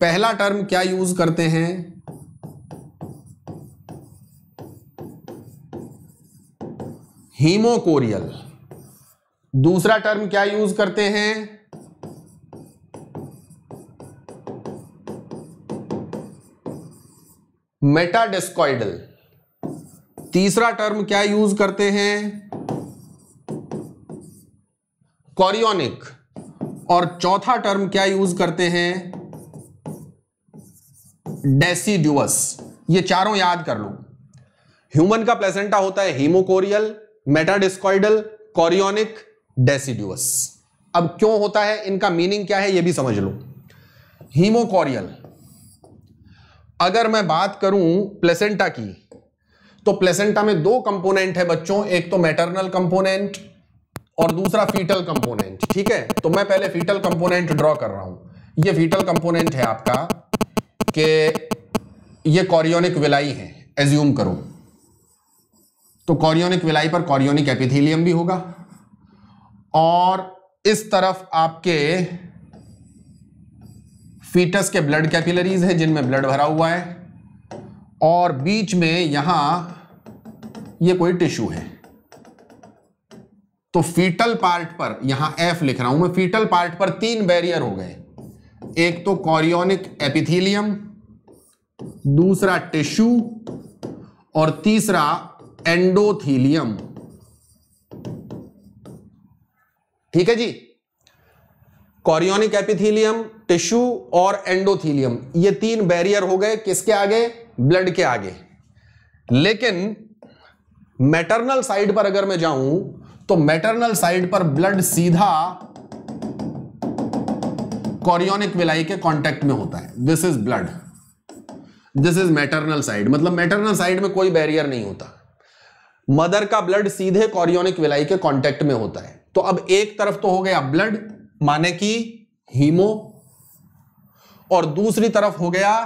Speaker 1: पहला टर्म क्या यूज़ करते हैं? हीमोकोरियल दूसरा टर्म क्या यूज़ करते हैं? मेटाडिस्कॉइडल। तीसरा टर्म क्या यूज़ करते हैं? कॉरियोनिक। और चौथा टर्म क्या यूज़ करते हैं? डेसीड्यूअस। ये चारों याद कर लो। ह्यूमन का प्लेसेंटा होता है हीमोकोरियल, मेटाडिस्कॉइडल, कॉरियोनिक, डेसीड्यूअस। अब क्यों होता है? इनका मीनिंग क्या है? ये भी समझ लो। हीमोकोरियल। अगर मैं बात करूँ प्लेसेंटा की तो प्लेसेंटा में दो कंपोनेंट है बच्चों, एक तो मैटरनल कंपोनेंट और दूसरा फीटल कंपोनेंट, ठीक है? तो मैं पहले फीटल कंपोनेंट ड्रॉ कर रहा हूँ। ये फीटल कंपोनेंट है आपका कि ये कॉरियोनिक विलाई है एज्यूम करो। तो कॉरियोनिक विलाई पर कॉरियोनिक एपिथेलियम भी होगा और इस तरफ़ आपके फीटस के ब्लड कैपिलरीज हैं, जिनमें ब्लड भरा हुआ है। और बीच में यहाँ ये कोई टिश्यू है। तो फीटल पार्ट पर, यहाँ एफ़ लिख रहा हूँ मैं फीटल पार्ट पर तीन बैरियर हो गए। एक तो कॉरियोनिक एपिथीलियम दूसरा टिश्यू और तीसरा एंडोथीलियम ठीक है जी? कॉरियोनिक एपिथीलियम टिश्यू और एंडोथीलियम, ये तीन बैरियर हो गए किसके आगे? ब्लड के आगे। लेकिन मैटरनल साइड पर अगर मैं जाऊँ तो मैटरनल साइड पर ब्लड सीधा कॉरियोनिक विलाई के कांटेक्ट में होता है। This is blood this is maternal side मतलब मैटरनल साइड में कोई बैरियर नहीं होता। मदर का ब्लड सीधे कॉरियोनिक विलाई के कांटेक्ट में होता है। तो अब एक तरफ़ तो हो गया ब्लड माने कि हीमो और दूसरी तरफ़ हो गया,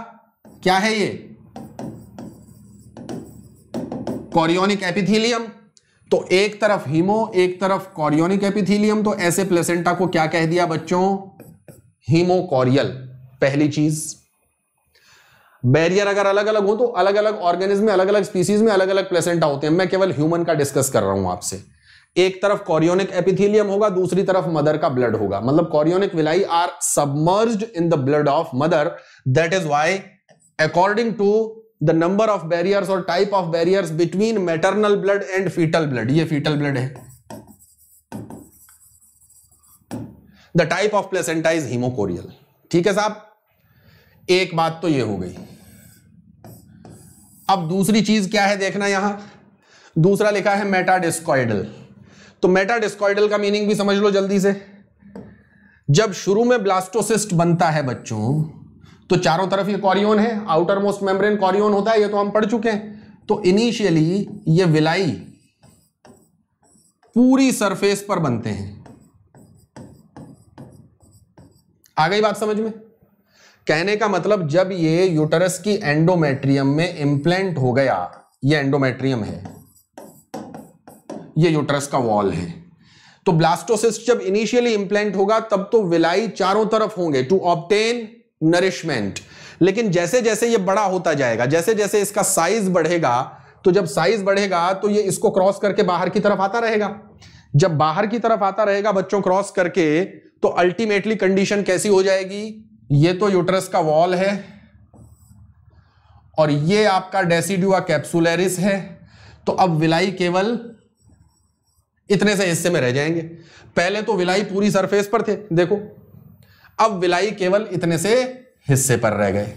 Speaker 1: क्या है ये? कॉरियोनिक एपिथीलियम तो एक तरफ़ हीमो एक तरफ़ कॉरियोनिक एपिथीलियम तो ऐसे प्लेसेंटा को क्या कह दिया बच्चों? हीमोकॉरियल पहली चीज़। बैरियर अगर अलग अलग हो तो अलग अलग ऑर्गेनिज्म में अलग अलग स्पीसीज में अलग अलग प्लेसेंटा होते हैं। मैं केवल ह्यूमन का डिस्कस कर रहा हूँ आपसे। एक तरफ़ कॉरियोनिक एपिथीलियम होगा, दूसरी तरफ़ मदर का ब्लड होगा। मतलब chorionic villi are submerged in the blood of mother that is why according to the number of barriers और type of barriers between maternal blood and foetal blood ये fetal blood है। The type of placenta is haemochorial ठीक है साहब? एक बात तो ये हो गई। अब दूसरी चीज़ क्या है देखना यहाँ? दूसरा लिखा है मेटाडिस्कॉइडल तो मेटाडिस्कॉइडल का मीनिंग भी समझ लो जल्दी से। जब शुरू में ब्लास्टोसिस्ट बनता है बच्चों तो चारों तरफ़ ये कॉरियोन है आउटर मोस्ट मेम्ब्रेन कॉरियोन होता है, ये तो हम पढ़ चुके हैं। तो इनिशियली ये विलाई पूरी सरफेस पर बनते हैं। आ गई बात समझ में? कहने का मतलब जब ये यूटरस की एंडोमेट्रियम में इंप्लेंट हो गया, ये एंडोमेट्रियम है। ये यूटरस का वॉल है। तो ब्लास्टोसिस्ट जब इनिशियली इंप्लेंट होगा, तब तो विलाई चारों तरफ़ होंगे टू ऑप्टेन नरिशमेंट लेकिन जैसे जैसे ये बड़ा होता जाएगा जैसे जैसे इसका साइज़ बढ़ेगा तो जब साइज़ बढ़ेगा तो ये इसको क्रॉस करके बाहर की तरफ़ आता रहेगा। जब बाहर की तरफ़ आता रहेगा, बच्चों क्रॉस करके तो अल्टीमेटली कंडीशन कैसी हो जाएगी? ये तो यूट्रस का वॉल है। और ये आपका डेसिडुआ कैप्सुलरिस है। तो अब विलाई केवल इतने से हिस्से में रह जाएँगे। पहले तो विलाई पूरी सरफेस पर थे, देखो। अब विलाई केवल इतने से हिस्से पर रह गए।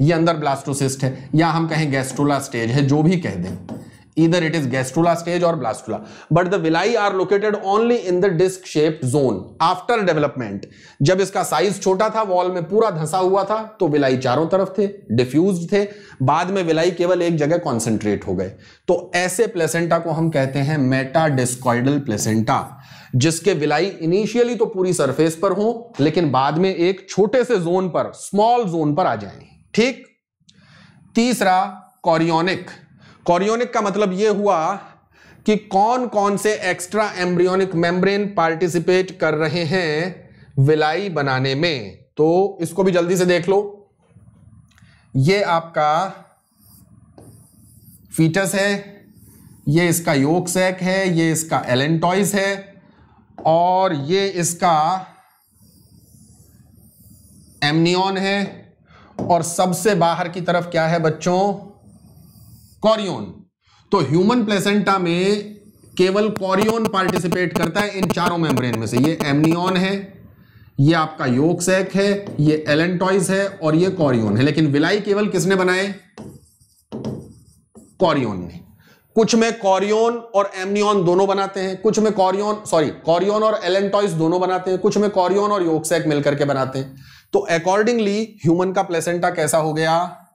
Speaker 1: ये अंदर ब्लास्टोसिस्ट है, या हम कहें गैस्ट्रोला स्टेज है, जो भी कह दें। इधर इट इज़ गैस्ट्रोला स्टेज और blastula but the villi are located only in the disc shape zone after development जब इसका साइज़ छोटा था वॉल में पूरा धंसा हुआ था तो विलाई चारों तरफ़ थे डिफ्यूज थे। बाद में विलाई केवल एक जगह कॉन्सेंट्रेट हो गए। तो ऐसे प्लेसेंटा को हम कहते हैं मेटाडिस्कॉइडल प्लेसेंटा जिसके विलाई इनिशियली तो पूरी सरफेस पर हो, लेकिन बाद में एक छोटे से जोन पर स्मॉल जोन पर आ जाए। ठीक? तीसरा कॉरियोनिक कॉरियोनिक का मतलब यह हुआ कि कौन कौन से एक्स्ट्रा एम्ब्रियोनिक मेम्ब्रेन पार्टिसिपेट कर रहे हैं विलाई बनाने में। तो इसको भी जल्दी से देख लो। ये आपका फीटस है, ये इसका योग सैक है, ये इसका एलेंटॉइस है, और ये इसका एमनियन है। और सबसे बाहर की तरफ़ क्या है बच्चों? कॉरियोन तो ह्यूमन प्लेसेंटा में केवल कॉरियोन पार्टिसिपेट करता है इन चारों मेम्ब्रेन में से। ये एमनियन है, ये आपका योग है, ये एलेंटॉइस है और ये कॉरियोन है। लेकिन विलाई केवल किसने बनाए? कॉरियोन ने। कुछ में कॉरियोन और एमनियन दोनों बनाते हैं, कुछ में कॉरियोन सॉरी कॉरियोन और एलेंटॉइस दोनों बनाते हैं, कुछ में कॉरियोन और योगसैक मिलकर के बनाते हैं। तो अकॉर्डिंगली ह्यूमन का प्लेसेंटा कैसा हो गया?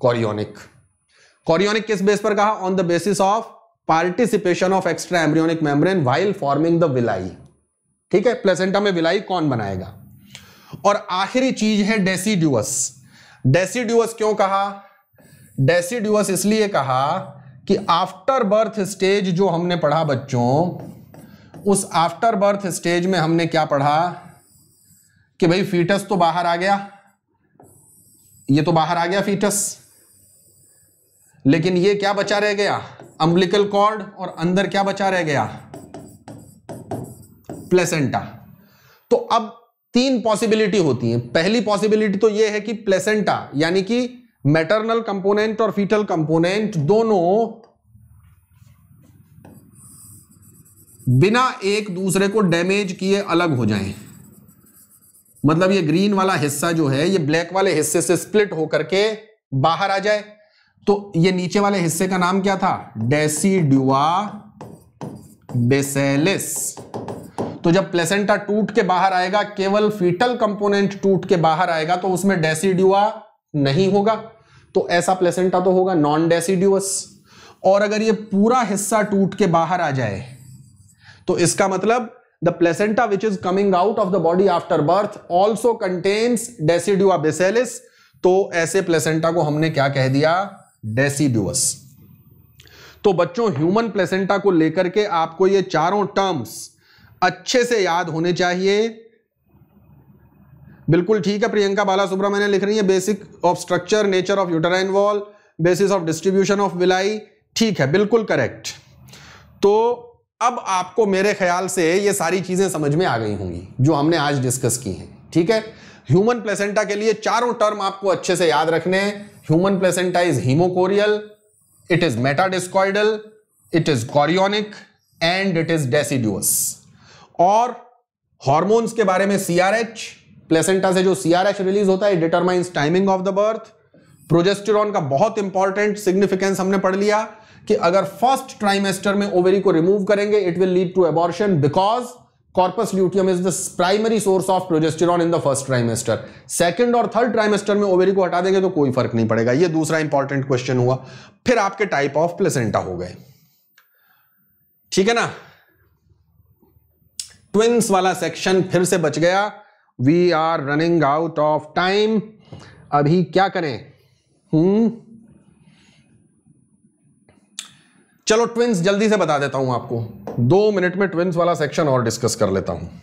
Speaker 1: कॉरियोनिक कॉरियोनिक किस बेस पर कहा? On the basis of participation of extra embryonic membrane while forming the villi ठीक है? प्लेसेंटा में विलाई कौन बनाएगा? और आखिरी चीज़ है डेसीड्यूअस डेसीड्यूअस क्यों कहा? डेसीड्यूअस इसलिए कहा कि आफ्टर बर्थ स्टेज जो हमने पढ़ा बच्चों, उस आफ्टर बर्थ स्टेज में हमने क्या पढ़ा? कि भाई फीटस तो बाहर आ गया। ये तो बाहर आ गया फीटस लेकिन ये क्या बचा रह गया? अम्बलिकल कॉर्ड और अंदर क्या बचा रह गया? प्लेसेंटा तो अब तीन पॉसिबिलिटी होती हैं। पहली पॉसिबिलिटी तो यह है कि प्लेसेंटा यानी कि मैटरनल कंपोनेंट और फीटल कंपोनेंट दोनों बिना एक दूसरे को डैमेज किए अलग हो जाएँ। मतलब ये ग्रीन वाला हिस्सा जो है, ये ब्लैक वाले हिस्से से स्प्लिट होकर के बाहर आ जाए। तो ये नीचे वाले हिस्से का नाम क्या था? डेसीड्यूआ बेसेलिस। तो जब प्लेसेंटा टूट के बाहर आएगा, केवल फीटल कंपोनेंट टूट के बाहर आएगा तो उसमें डेसीड्यूआ नहीं होगा। तो ऐसा प्लेसेंटा तो होगा नॉन डेसिड्यूअस और अगर ये पूरा हिस्सा टूट के बाहर आ जाए तो इसका मतलब the placenta which is coming out of the body after birth also contains decidua basalis तो ऐसे प्लेसेंटा को हमने क्या कह दिया? डेसिड्यूअस तो बच्चों, ह्यूमन प्लेसेंटा को लेकर के आपको ये चारों टर्म्स अच्छे से याद होने चाहिए। बिल्कुल ठीक है, प्रियंका बाला सुब्रमण्य लिख रही है, basic of structure, nature of uterine wall, basis of distribution of villi. ठीक है, बिल्कुल करेक्ट। तो अब आपको मेरे ख्याल से ये सारी चीज़ें समझ में आ गई होंगी, जो हमने आज डिस्कस की हैं। ठीक है, ह्यूमन प्लेसेंटा के लिए चारों टर्म आपको अच्छे से याद रखने human placenta is haemochorial it is metadiscoidal it is chorionic and it is deciduous और हॉर्मोन्स के बारे में सीआरएच प्लेसेंटा से जो सीआरएच रिलीज़ होता है determines timing of the birth progesterone का बहुत इंपॉर्टेंट सिग्निफिकेंस हमने पढ़ लिया कि अगर फ़र्स्ट ट्राइमेस्टर में ओवेरी को रिमूव करेंगे it will lead to abortion because corpus luteum is the primary source of progesterone in the first trimester second और थर्ड ट्राइमेस्टर में ओवेरी को हटा देंगे तो कोई फ़र्क नहीं पड़ेगा। ये दूसरा इंपॉर्टेंट क्वेश्चन हुआ। फिर आपके टाइप ऑफ़ प्लेसेंटा हो गए। ठीक है ना? ट्विंस वाला सेक्शन फिर से बच गया। We are running out of time अभी क्या करें? हम्म? चलो ट्विंस जल्दी से बता देता हूँ आपको। दो मिनट में ट्विंस वाला सेक्शन और डिस्कस कर लेता हूँ।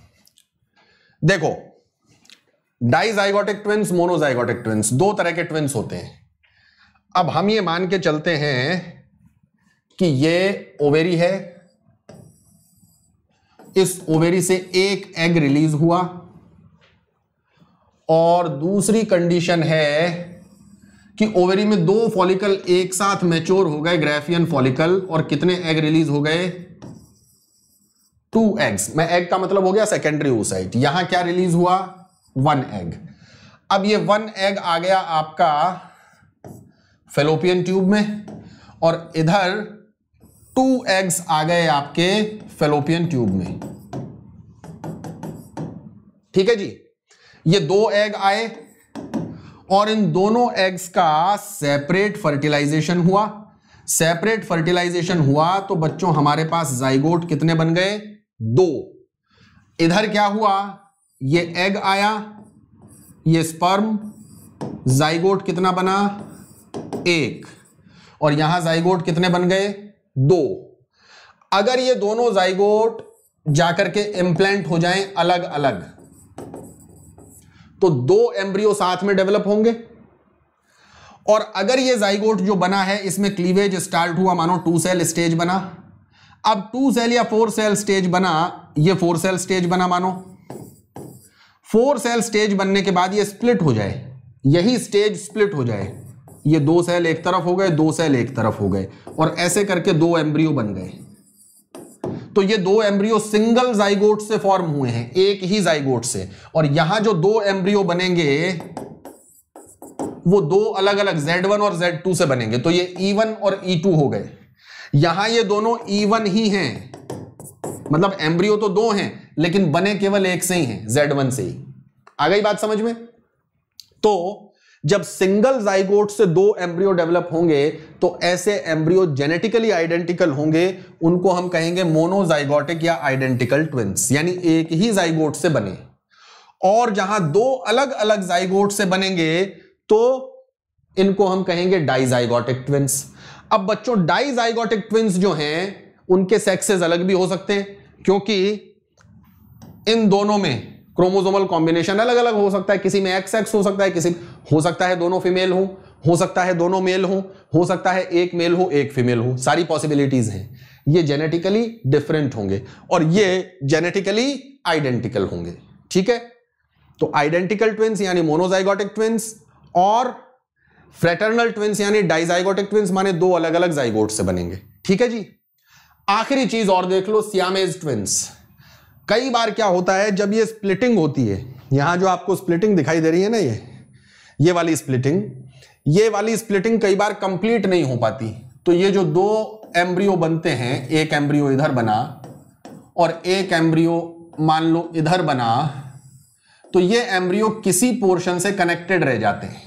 Speaker 1: देखो डाइजाइगोटिक ट्विंस मोनोजाइगोटिक ट्विंस दो तरह के ट्विंस होते हैं। अब हम ये मान के चलते हैं कि ये ओवेरी है। इस ओवेरी से एक एग रिलीज़ हुआ। और दूसरी कंडीशन है कि ओवरी में दो फॉलिकल एक साथ मैच्योर हो गए ग्रेफियन फॉलिकल और कितने एग रिलीज़ हो गए? टू एग्स मैं एग का मतलब हो गया सेकेंडरी ओसाइट यहाँ क्या रिलीज़ हुआ? वन एग अब ये वन एग आ गया आपका फेलोपियन ट्यूब में, और इधर टू एग्स आ गए आपके फेलोपियन ट्यूब में. ठीक है जी? ये दो एग आए और इन दोनों एग्स का सेपरेट फर्टिलाइजेशन हुआ। सेपरेट फर्टिलाइजेशन हुआ तो बच्चों, हमारे पास जाइगोट कितने बन गए? दो। इधर क्या हुआ? ये एग आया, ये स्पर्म जाइगोट कितना बना? एक। और यहाँ जाइगोट कितने बन गए? दो। अगर ये दोनों जाइगोट जाकर के इंप्लांट हो जाएँ अलग अलग तो दो एम्ब्रियो साथ में डेवलप होंगे। और अगर ये जाइगोट जो बना है, इसमें क्लीवेज स्टार्ट हुआ, मानो टू सेल स्टेज बना। अब टू सेल या फोर सेल स्टेज बना, ये फोर सेल स्टेज बना मानो। फोर सेल स्टेज बनने के बाद ये स्प्लिट हो जाए। यही स्टेज स्प्लिट हो जाए। ये दो सेल एक तरफ़ हो गए, दो सेल एक तरफ़ हो गए। और ऐसे करके दो एम्ब्रियो बन गए। तो ये दो एम्ब्रियो सिंगल जाइगोट से फॉर्म हुए हैं, एक ही जाइगोट से। और यहाँ जो दो एम्ब्रियो बनेंगे, वो दो अलग अलग Z1 और Z2 से बनेंगे। तो ये E1 और E2 हो गए। यहाँ ये दोनों E1 ही हैं। मतलब एम्ब्रियो तो दो हैं, लेकिन बने केवल एक से ही हैं Z1 से ही। आ गई बात समझ में? तो जब सिंगल जाइगोट से दो एम्ब्रियो डेवलप होंगे तो ऐसे एम्ब्रियो जेनेटिकली आइडेंटिकल होंगे, उनको हम कहेंगे मोनोजाइगोटिक या आइडेंटिकल ट्विंस यानी एक ही जाइगोट से बने। और जहाँ दो अलग अलग जाइगोट से बनेंगे तो इनको हम कहेंगे डाइजाइगोटिक ट्विंस अब बच्चों, डाइजाइगोटिक ट्विंस जो हैं, उनके सेक्सेस अलग भी हो सकते हैं, क्योंकि इन दोनों में क्रोमोजोमल कॉम्बिनेशन अलग अलग हो सकता है। किसी में एक्स एक्स हो सकता है, किसी हो सकता है दोनों फीमेल हो हो सकता है दोनों मेल हो हो सकता है एक मेल हो, एक फीमेल हो। सारी पॉसिबिलिटीज हैं। ये जेनेटिकली डिफरेंट होंगे और ये जेनेटिकली आइडेंटिकल होंगे। ठीक है? तो आइडेंटिकल ट्विंस यानी मोनोजाइगोटिक ट्विंस और फ्रेटर्नल ट्विंस यानी डाइजाइगोटिक ट्विंस माने दो अलग अलग जाइगोट से बनेंगे। ठीक है जी? आखिरी चीज़ और देख लो सियामेज ट्विंस कई बार क्या होता है, जब ये स्प्लिटिंग होती है, यहाँ जो आपको स्प्लिटिंग दिखाई दे रही है ना ये ये वाली स्प्लिटिंग ये वाली स्प्लिटिंग कई बार कंप्लीट नहीं हो पाती। तो ये जो दो एम्ब्रियो बनते हैं, एक एम्ब्रियो इधर बना और एक एम्ब्रियो मान लो इधर बना तो ये एम्ब्रियो किसी पोर्शन से कनेक्टेड रह जाते हैं।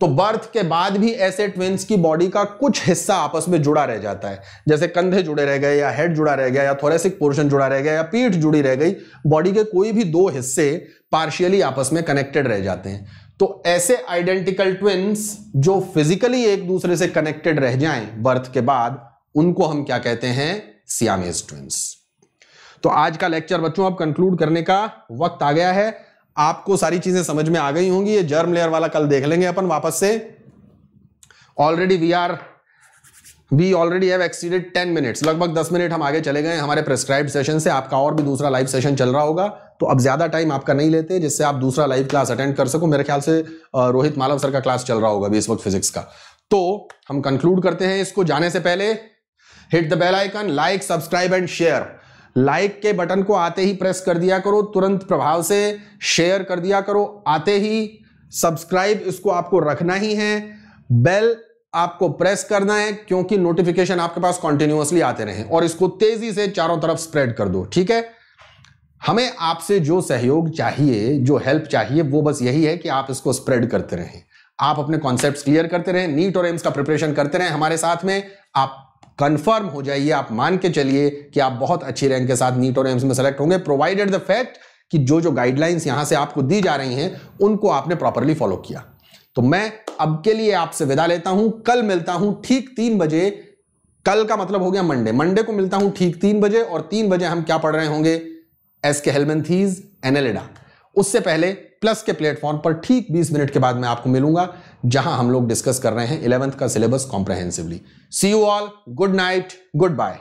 Speaker 1: तो बर्थ के बाद भी ऐसे ट्विंस की बॉडी का कुछ हिस्सा आपस में जुड़ा रह जाता है। जैसे कंधे जुड़े रह गए या हेड जुड़ा रह गया या थोरेसिक पोर्शन जुड़ा रह गया या पीठ जुड़ी रह गई बॉडी के कोई भी दो हिस्से पार्शियली आपस में कनेक्टेड रह जाते हैं। तो ऐसे आइडेंटिकल ट्विंस जो फिजिकली एक दूसरे से कनेक्टेड रह जाएँ बर्थ के बाद, उनको हम क्या कहते हैं? सियामेज ट्विंस तो आज का लेक्चर बच्चों, अब कंक्लूड करने का वक्त आ गया है। आपको सारी चीज़ें समझ में आ गई होंगी, ये जर्म लेयर वाला कल देख लेंगे अपन वापस से। Already we are we already have exceeded ten minutes लगभग दस मिनट हम आगे चले गए हमारे प्रेस्क्राइब सेशन से, आपका और भी दूसरा लाइव सेशन चल रहा होगा। तो अब ज़्यादा टाइम आपका नहीं लेते, जिससे आप दूसरा लाइव क्लास अटेंड कर सको। मेरे ख्याल से रोहित मालव सर का क्लास चल रहा होगा अभी इस वक्त फिजिक्स का। तो हम कंक्लूड करते हैं इसको। जाने से पहले hit the bell icon like subscribe and share like के बटन को आते ही प्रेस कर दिया करो, तुरंत प्रभाव से शेयर कर दिया करो, आते ही सब्सक्राइब इसको आपको रखना ही है, बेल आपको प्रेस करना है, क्योंकि नोटिफिकेशन आपके पास कॉन्टिन्यूसली आते रहे और इसको तेज़ी से चारों तरफ़ स्प्रेड कर दो, ठीक है? हमें आपसे जो सहयोग चाहिए, जो हेल्प चाहिए, वो बस यही है कि आप इसको स्प्रेड करते रहें। आप अपने कॉन्सेप्ट्स क्लियर करते रहें नीट और एम्स का प्रिपरेशन करते रहें, हमारे साथ में आप कंफर्म हो जाइए, आप मान के चलिए कि आप बहुत अच्छी रैंक के साथ नीट और एम्स में सेलेक्ट होंगे प्रोवाइडेड द फैक्ट कि जो जो गाइडलाइंस यहाँ से आपको दी जा रही हैं, उनको आपने प्रॉपरली फॉलो किया। तो मैं अब के लिए आपसे विदा लेता हूँ। कल मिलता हूँ ठीक तीन बजे। कल का मतलब हो गया मंडे मंडे को मिलता हूँ ठीक तीन बजे और तीन बजे हम क्या पढ़ रहे होंगे? एस के हेलमेंथीज एनेलिडा उससे पहले प्लस के प्लेटफॉर्म पर ठीक 20 मिनट के बाद मैं आपको मिलूँगा, जहाँ हम लोग डिस्कस कर रहे हैं इलेवंथ का syllabus comprehensively see you all good night goodbye